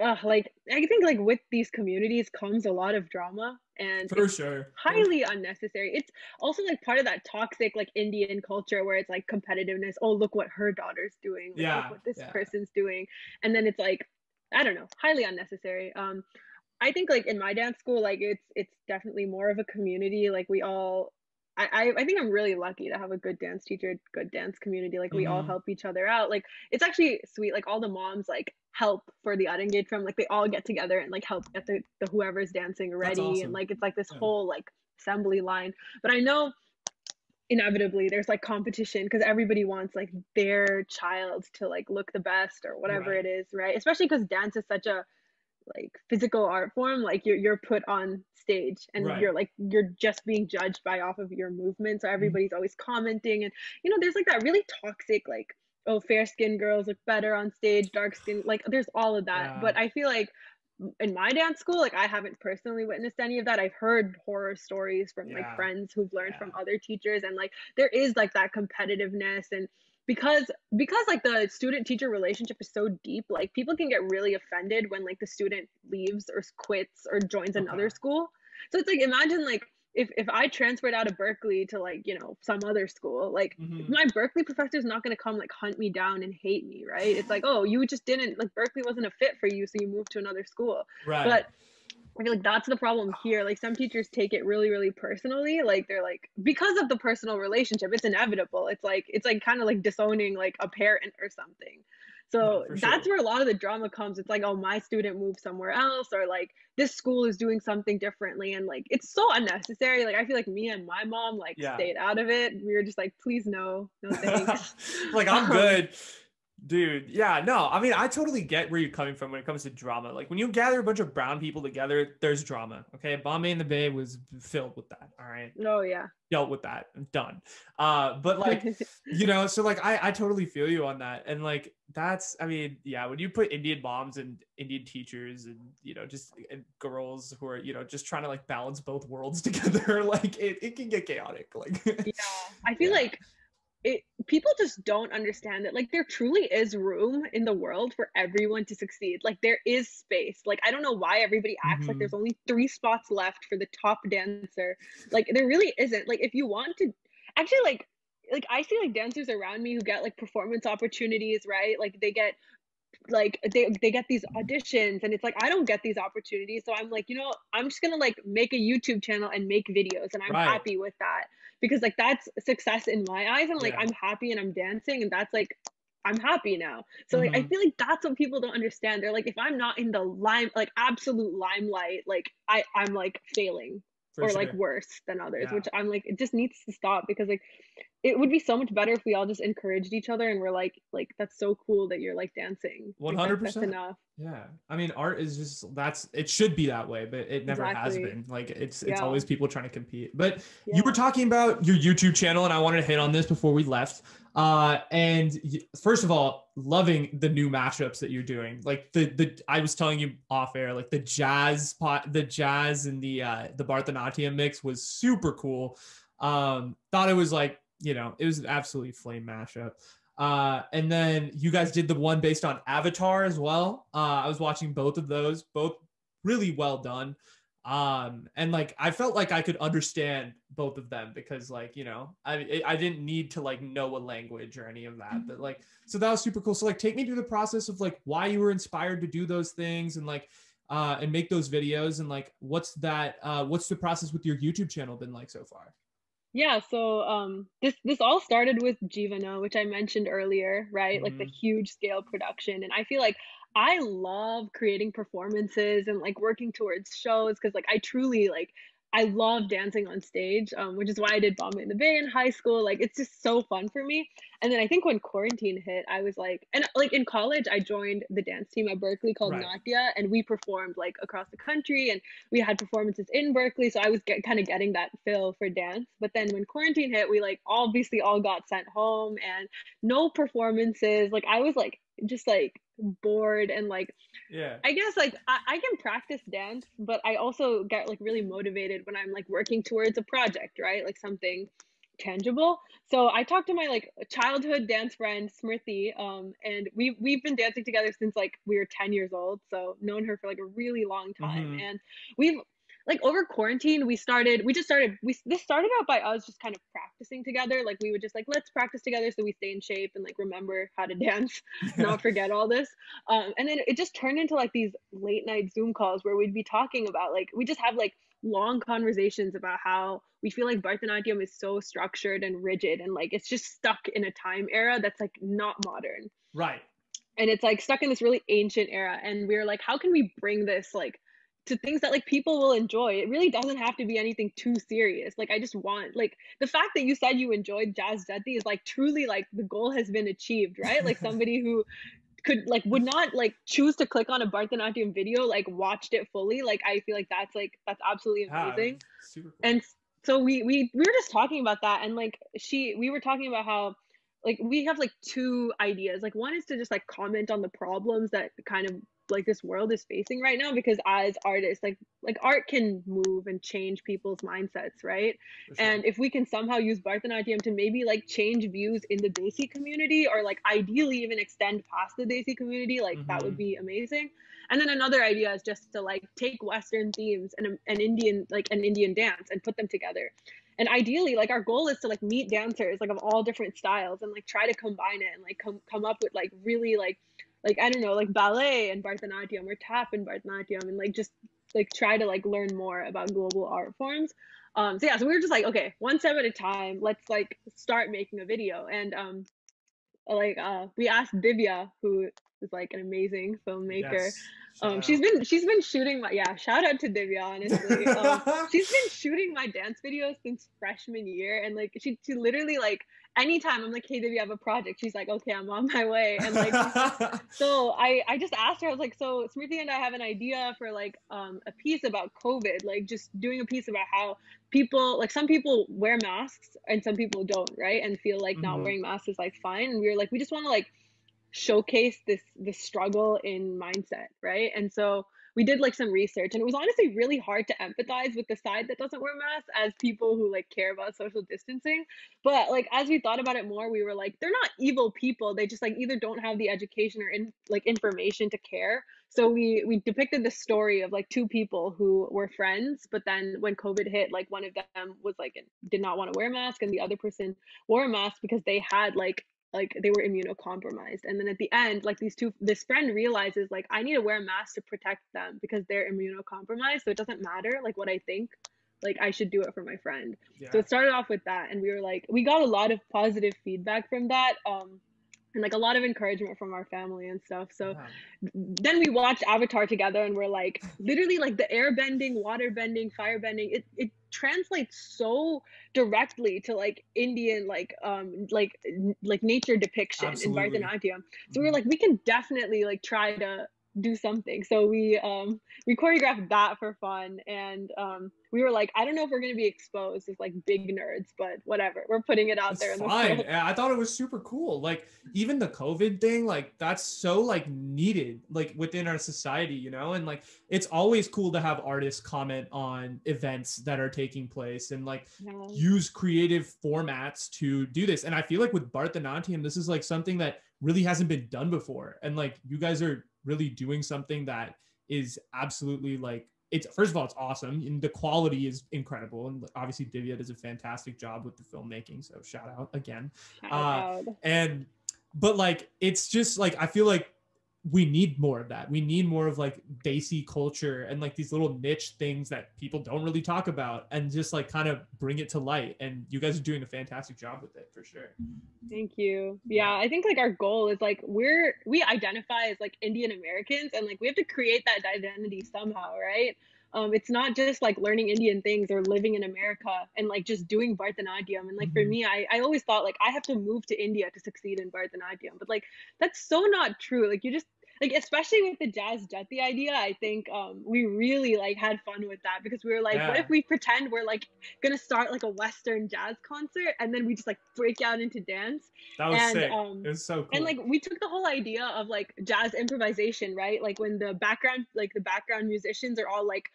uh, like I think like with these communities comes a lot of drama and For sure. highly unnecessary. It's also like part of that toxic like Indian culture where it's like competitiveness. Oh, look what her daughter's doing. Yeah, look what this yeah. person's doing. And then it's like I don't know, highly unnecessary. Um I think like in my dance school like it's it's definitely more of a community. Like we all I, I I think I'm really lucky to have a good dance teacher, good dance community. Like we all Mhm. help each other out. Like it's actually sweet. Like all the moms like help for the Arangetram like they all get together and like help get the, the whoever's dancing ready awesome. and like it's like this Yeah. whole like assembly line. But I know inevitably there's like competition because everybody wants like their child to like look the best or whatever Right. it is, right? Especially because dance is such a like physical art form like you're you're put on stage and Right. you're like you're just being judged by off of your movement so Mm-hmm. everybody's always commenting and you know there's like that really toxic like oh fair skinned girls look better on stage dark skin like there's all of that Yeah. but i feel like in my dance school like i haven't personally witnessed any of that. I've heard horror stories from Yeah. like friends who've learned from other teachers and like there is like that competitiveness and because because like the student teacher relationship is so deep like people can get really offended when like the student leaves or quits or joins another school. So it's like imagine like if if i transferred out of berkeley to like you know some other school like Mhm. my berkeley professor is not going to come like hunt me down and hate me right it's like oh you just didn't like berkeley wasn't a fit for you so you moved to another school Right. but I feel like that's the problem here. Like some teachers take it really, really personally. Like they're like because of the personal relationship, it's inevitable. It's like it's like kind of like disowning like a parent or something. So that's sure. where a lot of the drama comes. It's like, oh, my student moved somewhere else, or like this school is doing something differently, and like it's so unnecessary. Like I feel like me and my mom like Yeah. stayed out of it. We were just like, please no, no thanks. [laughs] like I'm [laughs] Um, good. Dude, yeah, no, I mean, I totally get where you're coming from when it comes to drama. Like when you gather a bunch of brown people together, there's drama. Okay, Bombay in the Bay was filled with that. All right, No, yeah. dealt with that, done. Uh, but like, [laughs] you know, so like, I I totally feel you on that, and like that's, I mean, yeah, when you put Indian moms and Indian teachers and you know just and girls who are you know just trying to like balance both worlds [laughs] together, like it it can get chaotic. Like, yeah i [laughs] feel Yeah. like it people just don't understand that like there truly is room in the world for everyone to succeed. Like there is space. Like i don't know why everybody acts like Mhm. there's only three spots left for the top dancer. Like there really isn't. Like if you want to actually like like i see like dancers around me who get like performance opportunities right? Like they get like they they get these auditions and it's like I don't get these opportunities. So I'm like you know I'm just gonna like make a YouTube channel and make videos and I'm Right. happy with that because like that's success in my eyes and like Yeah. I'm happy and I'm dancing and that's like I'm happy now so like I Mhm. feel like that's what people don't understand they're like if I'm not in the lime like absolute limelight like I I'm like failing for or like worse than others Yeah. which I'm like it just needs to stop because like it would be so much better if we all just encouraged each other and we're like like that's so cool that you're like dancing Like, that- 100%. enough Yeah, I mean, art is just that's it should be that way, but it never has been. Like it's it's Yeah. always people trying to compete. But you were talking about your YouTube channel, and I wanted to hit on this before we left. Uh, and first of all, loving the new mashups that you're doing. Like the the I was telling you off air, like the jazz pot, the jazz and the uh the Bharatanatyam mix was super cool. Um, thought it was like you know it was an absolutely flame mashup. Uh, and then you guys did the one based on Avatar as well. Uh, I was watching both of those, both really well done. Um, and like I felt like I could understand both of them because like you know I I didn't need to like know a language or any of that, but like so that was super cool. So like take me through the process of like why you were inspired to do those things and like uh and make those videos and like what's that uh what's the process with your YouTube channel been like so far? Yeah, so um this this all started with Jivana, which I mentioned earlier, right? Like the Mhm. huge scale production. And I feel like I love creating performances and like working towards shows because like I truly like I love dancing on stage, um, which is why I did Bombay in the Bay in high school. Like it's just so fun for me. And then I think when quarantine hit, I was like, and like in college, I joined the dance team at Berkeley called Right. Natya, and we performed like across the country, and we had performances in Berkeley. So I was get, kind of getting that fill for dance. But then when quarantine hit, we like obviously all got sent home, and no performances. Like I was like just like bored and like Yeah. I guess like I, I can practice dance, but I also get like really motivated when I'm like working towards a project, right? Like something tangible. So I talked to my like childhood dance friend Smriti, um, and we we've been dancing together since like we were 10 years old. So known her for like a really long time, hmm and we've like over quarantine we started we just started we this started out by us just kind of practicing together. Like we would just like let's practice together so we stay in shape and like remember how to [laughs] dance [laughs] not forget all this. Um and then it just turned into like these late night zoom calls where we'd be talking about like we just have like long conversations about how we feel like Bharatanatyam is so structured and rigid and like it's just stuck in a time era that's like not modern. Right. and it's like stuck in this really ancient era. And we are like how can we bring this like to things that like people will enjoy. It really doesn't have to be anything too serious. Like i just want like the fact that you said you enjoyed jazz jati is like truly like the goal has been achieved right? Like [laughs] somebody who could like would not like choose to click on a Bharatanatyam video like watched it fully like i feel like that's like that's absolutely Yeah, amazing. super cool. and so we we we were just talking about that and like she we were talking about how like we have like two ideas like one is to just like comment on the problems that kind of like this world is facing right now because as artists like like art can move and change people's mindsets right sure. and if we can somehow use barth and Bharatanatyam to maybe like change views in the Desi community or like ideally even extend past the Desi community, like that would Mhm. be amazing. And then another idea is just to like take Western themes and an Indian like an Indian dance and put them together. And ideally, like our goal is to like meet dancers like of all different styles and like try to combine it and like come come up with like really like like I don't know like ballet and Bharatanatyam or tap and Bharatanatyam and like just like try to like learn more about global art forms. Um so yeah so we were just like okay one step at a time. Let's like start making a video. And um like uh we asked divya who is like an amazing filmmaker yes. Um she's been she's been shooting my yeah shout out to divya honestly [laughs] um she's been shooting my dance videos since freshman year and like she she literally like anytime i'm like hey divya i have a project she's like okay i'm on my way and like [laughs] so I, I just asked her, I was like, so Smriti and I have an idea for like um, a piece about COVID, like just doing a piece about how people, like some people wear masks and some people don't, right? And feel like not Mhm. wearing masks is like fine. And we were like, we just want to like showcase this this struggle in mindset, right? And so we did like some research and it was honestly really hard to empathize with the side that doesn't wear masks as people who like care about social distancing. But like as we thought about it more we were like they're not evil people. They just like either don't have the education or in like information to care. So we we depicted the story of like two people who were friends but then when covid hit like one of them was like did not want to wear a mask and the other person wore a mask because they had like like they were immunocompromised and then at the end like these two this friend realizes like i need to wear a mask to protect them because they're immunocompromised so it doesn't matter like what i think like i should do it for my friend yeah. so it started off with that and we were like we got a lot of positive feedback from that um and like a lot of encouragement from our family and stuff so then we watched avatar together and we're like literally like the air bending water bending fire bending it, it translates so directly to like indian like um like like nature depiction Absolutely. in bharatanatyam so we were Mhm. like we can definitely like try to do something so we um we choreographed that for fun and um we were like i don't know if we're going to be exposed as like big nerds but whatever we're putting it out there in the fine. world I thought it was super cool. Like even the COVID thing, like that's so like needed, like within our society, you know. And like it's always cool to have artists comment on events that are taking place and like Yeah. use creative formats to do this. And I feel like with Bart the Bharatanatyam, this is like something that really hasn't been done before. And like you guys are really doing something that is absolutely like it's first of all it's awesome and the quality is incredible and obviously Divya does a fantastic job with the filmmaking so shout out again Shout uh, out. and but like it's just like I feel like we need more of that. We need more of like Desi culture and like these little niche things that people don't really talk about and just like kind of bring it to light. And you guys are doing a fantastic job with it for sure. Thank you. Yeah, I think like our goal is like we're we identify as like Indian Americans and like we have to create that identity somehow, right? Um, it's not just like learning Indian things or living in America and like just doing Bharatanatyam. And like for Mhm. me, I, I always thought like I have to move to India to succeed in Bharatanatyam. But like that's so not true. Like you just like especially with the jazz jati idea, I think um we really like had fun with that because we were like, what if we pretend we're like gonna start like a Western jazz concert and then we just like break out into dance That was And, sick. um, it was so cool. and like we took the whole idea of like jazz improvisation right like when the background like the background musicians are all like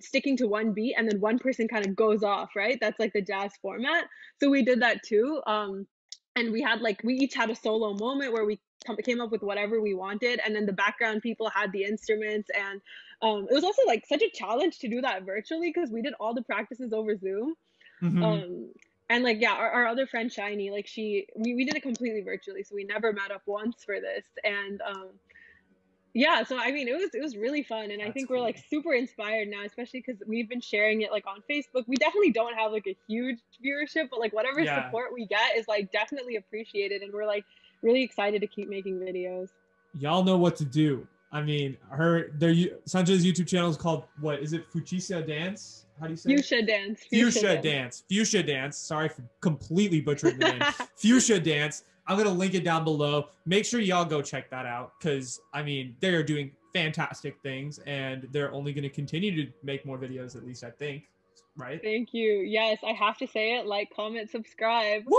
sticking to one beat and then one person kind of goes off, right? That's like the jazz format. So we did that too. Um, and we had like we each had a solo moment where we came up with whatever we wanted and then the background people had the instruments and um, it was also like such a challenge to do that virtually because we did all the practices over zoom mm-hmm. um, and like yeah our, our other friend shiny like she we, we did it completely virtually so we never met up once for this and um, yeah so i mean it was it was really fun and That's i think cool. we're like super inspired now especially because we've been sharing it like on facebook we definitely don't have like a huge viewership but like whatever yeah. support we get is like definitely appreciated and we're like really excited to keep making videos y'all know what to do i mean her their sanjay's youtube channel is called what is it fuchsia dance how do you say fuchsia dance fuchsia, fuchsia dance. dance fuchsia dance sorry for completely butchering the name [laughs] fuchsia dance I'm gonna link it down below. Make sure y'all go check that out because I mean they are doing fantastic things and they're only gonna continue to make more videos. At least I think, right? Thank you. Yes, I have to say it. Like, comment, subscribe. Woo!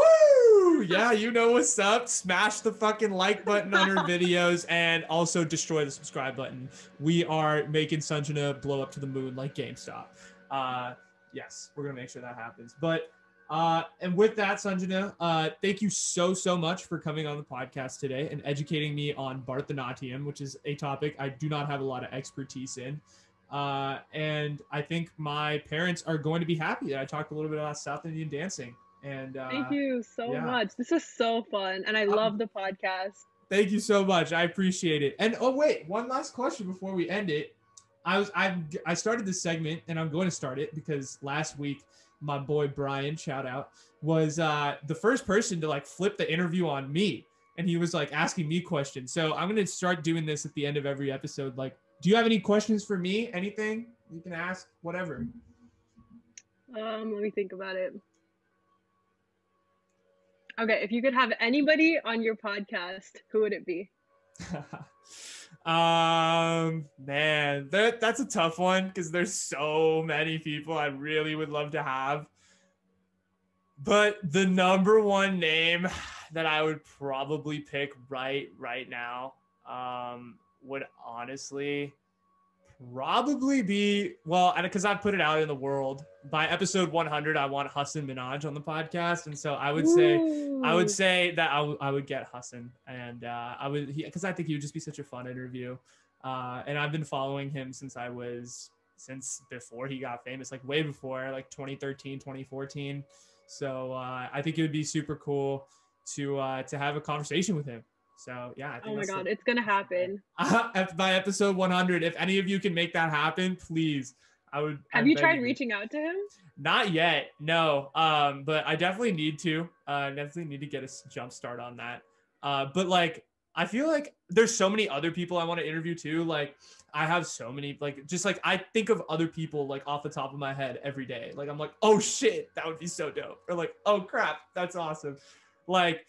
Yeah, you know what's up. Smash the fucking like button on our [laughs] videos and also destroy the subscribe button. We are making Sanjana blow up to the moon like GameStop. Uh, yes, we're gonna make sure that happens. But uh, and with that, Sanjana, uh, thank you so, so much for coming on the podcast today and educating me on Bharatanatyam, which is a topic I do not have a lot of expertise in. Uh, and I think my parents are going to be happy that I talked a little bit about South Indian dancing. And uh, thank you so yeah. much. This is so fun, and I um, love the podcast. Thank you so much. I appreciate it. And oh wait, one last question before we end it. I was I I started this segment, and I'm going to start it because last week my boy Brian, shout out, was uh, the first person to like flip the interview on me. And he was like asking me questions. So I'm gonna start doing this at the end of every episode. Like, do you have any questions for me? Anything you can ask, whatever. Um, let me think about it. Okay, if you could have anybody on your podcast, who would it be? [laughs] Um, man, that that's a tough one because there's so many people I really would love to have. But the number one name [sighs] that I would probably pick right right now um, would honestly probably be well, and because I've put it out in the world. By episode 100, I want Hasan Minhaj on the podcast, and so I would say, Ooh. I would say that I, w- I would get Hasan, and uh, I would because I think he would just be such a fun interview. Uh, and I've been following him since I was since before he got famous, like way before, like 2013, 2014. So uh, I think it would be super cool to uh, to have a conversation with him. So yeah. oh my god, the, it's gonna happen. [laughs] by episode 100, if any of you can make that happen, please. I would. Have I'm you tried reaching out to him? Not yet, no. Um, but I definitely need to. Uh, definitely need to get a jump start on that. Uh, but like, I feel like there's so many other people I want to interview too. Like, I have so many, like, just like I think of other people like off the top of my head every day. Like, I'm like, oh shit, that would be so dope. Or like, oh crap, that's awesome. Like,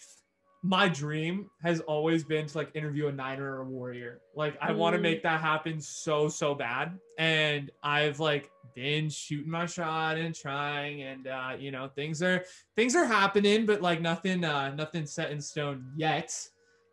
my dream has always been to like interview a niner or a warrior. Like I mm. want to make that happen so so bad. And I've like been shooting my shot and trying and uh you know things are things are happening but like nothing uh nothing set in stone yet.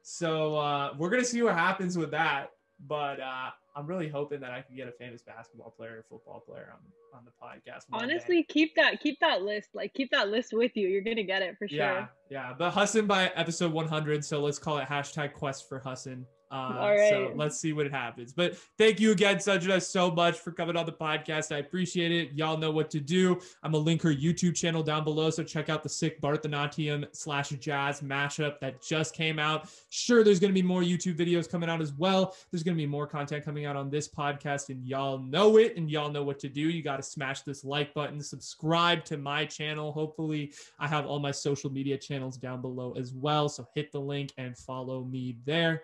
So uh we're going to see what happens with that. But uh I'm really hoping that I can get a famous basketball player or football player on on the podcast. Honestly, day. keep that keep that list. Like keep that list with you. You're gonna get it for sure. Yeah, yeah. But Hasan by episode 100, so let's call it hashtag quest for Hasan. Uh, All right. So let's see what happens. But thank you again, Sanjana, so much for coming on the podcast. I appreciate it. Y'all know what to do. I'm gonna link her YouTube channel down below, so check out the sick Bharatanatyam slash jazz mashup that just came out. Sure, there's gonna be more YouTube videos coming out as well. There's gonna be more content coming out on this podcast, and y'all know it, and y'all know what to do. You got to smash this like button, subscribe to my channel. Hopefully, I have all my social media channels down below as well. So hit the link and follow me there.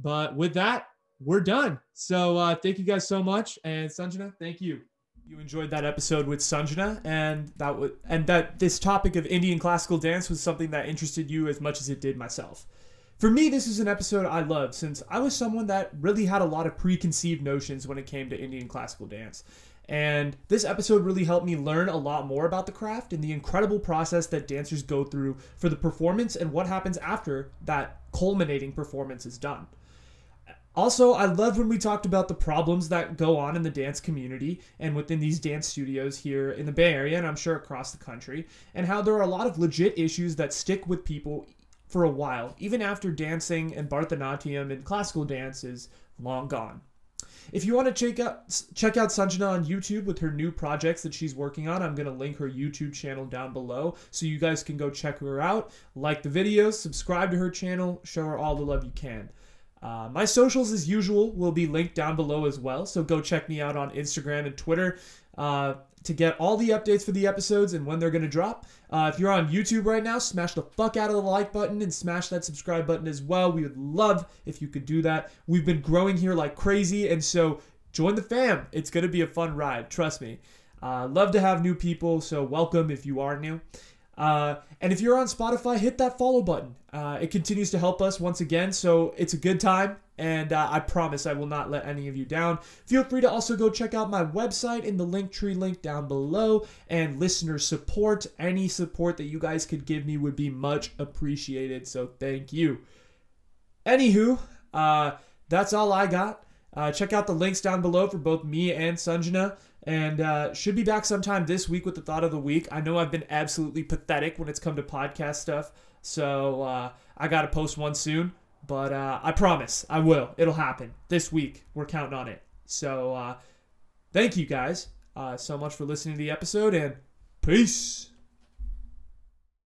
But with that, we're done. So uh, thank you guys so much, and Sanjana, thank you. You enjoyed that episode with Sanjana, and that was and that this topic of Indian classical dance was something that interested you as much as it did myself. For me, this is an episode I loved since I was someone that really had a lot of preconceived notions when it came to Indian classical dance. And this episode really helped me learn a lot more about the craft and the incredible process that dancers go through for the performance and what happens after that culminating performance is done. Also, I love when we talked about the problems that go on in the dance community and within these dance studios here in the Bay Area and I'm sure across the country, and how there are a lot of legit issues that stick with people for a while, even after dancing and Bharatanatyam and classical dance is long gone. If you want to check out check out Sanjana on YouTube with her new projects that she's working on, I'm gonna link her YouTube channel down below so you guys can go check her out, like the videos, subscribe to her channel, show her all the love you can. Uh, my socials, as usual, will be linked down below as well, so go check me out on Instagram and Twitter. Uh, to get all the updates for the episodes and when they're going to drop. Uh, if you're on YouTube right now, smash the fuck out of the like button and smash that subscribe button as well. We would love if you could do that. We've been growing here like crazy, and so join the fam. It's going to be a fun ride, trust me. Uh, love to have new people, so welcome if you are new. Uh, and if you're on Spotify, hit that follow button. Uh, it continues to help us once again, so it's a good time. And uh, I promise I will not let any of you down. Feel free to also go check out my website in the Linktree link down below. And listener support, any support that you guys could give me would be much appreciated. So thank you. Anywho, uh, that's all I got. Uh, check out the links down below for both me and Sanjana. And uh, should be back sometime this week with the thought of the week. I know I've been absolutely pathetic when it's come to podcast stuff. So uh, I got to post one soon. But uh, I promise I will. It'll happen this week. We're counting on it. So uh, thank you guys uh, so much for listening to the episode and peace.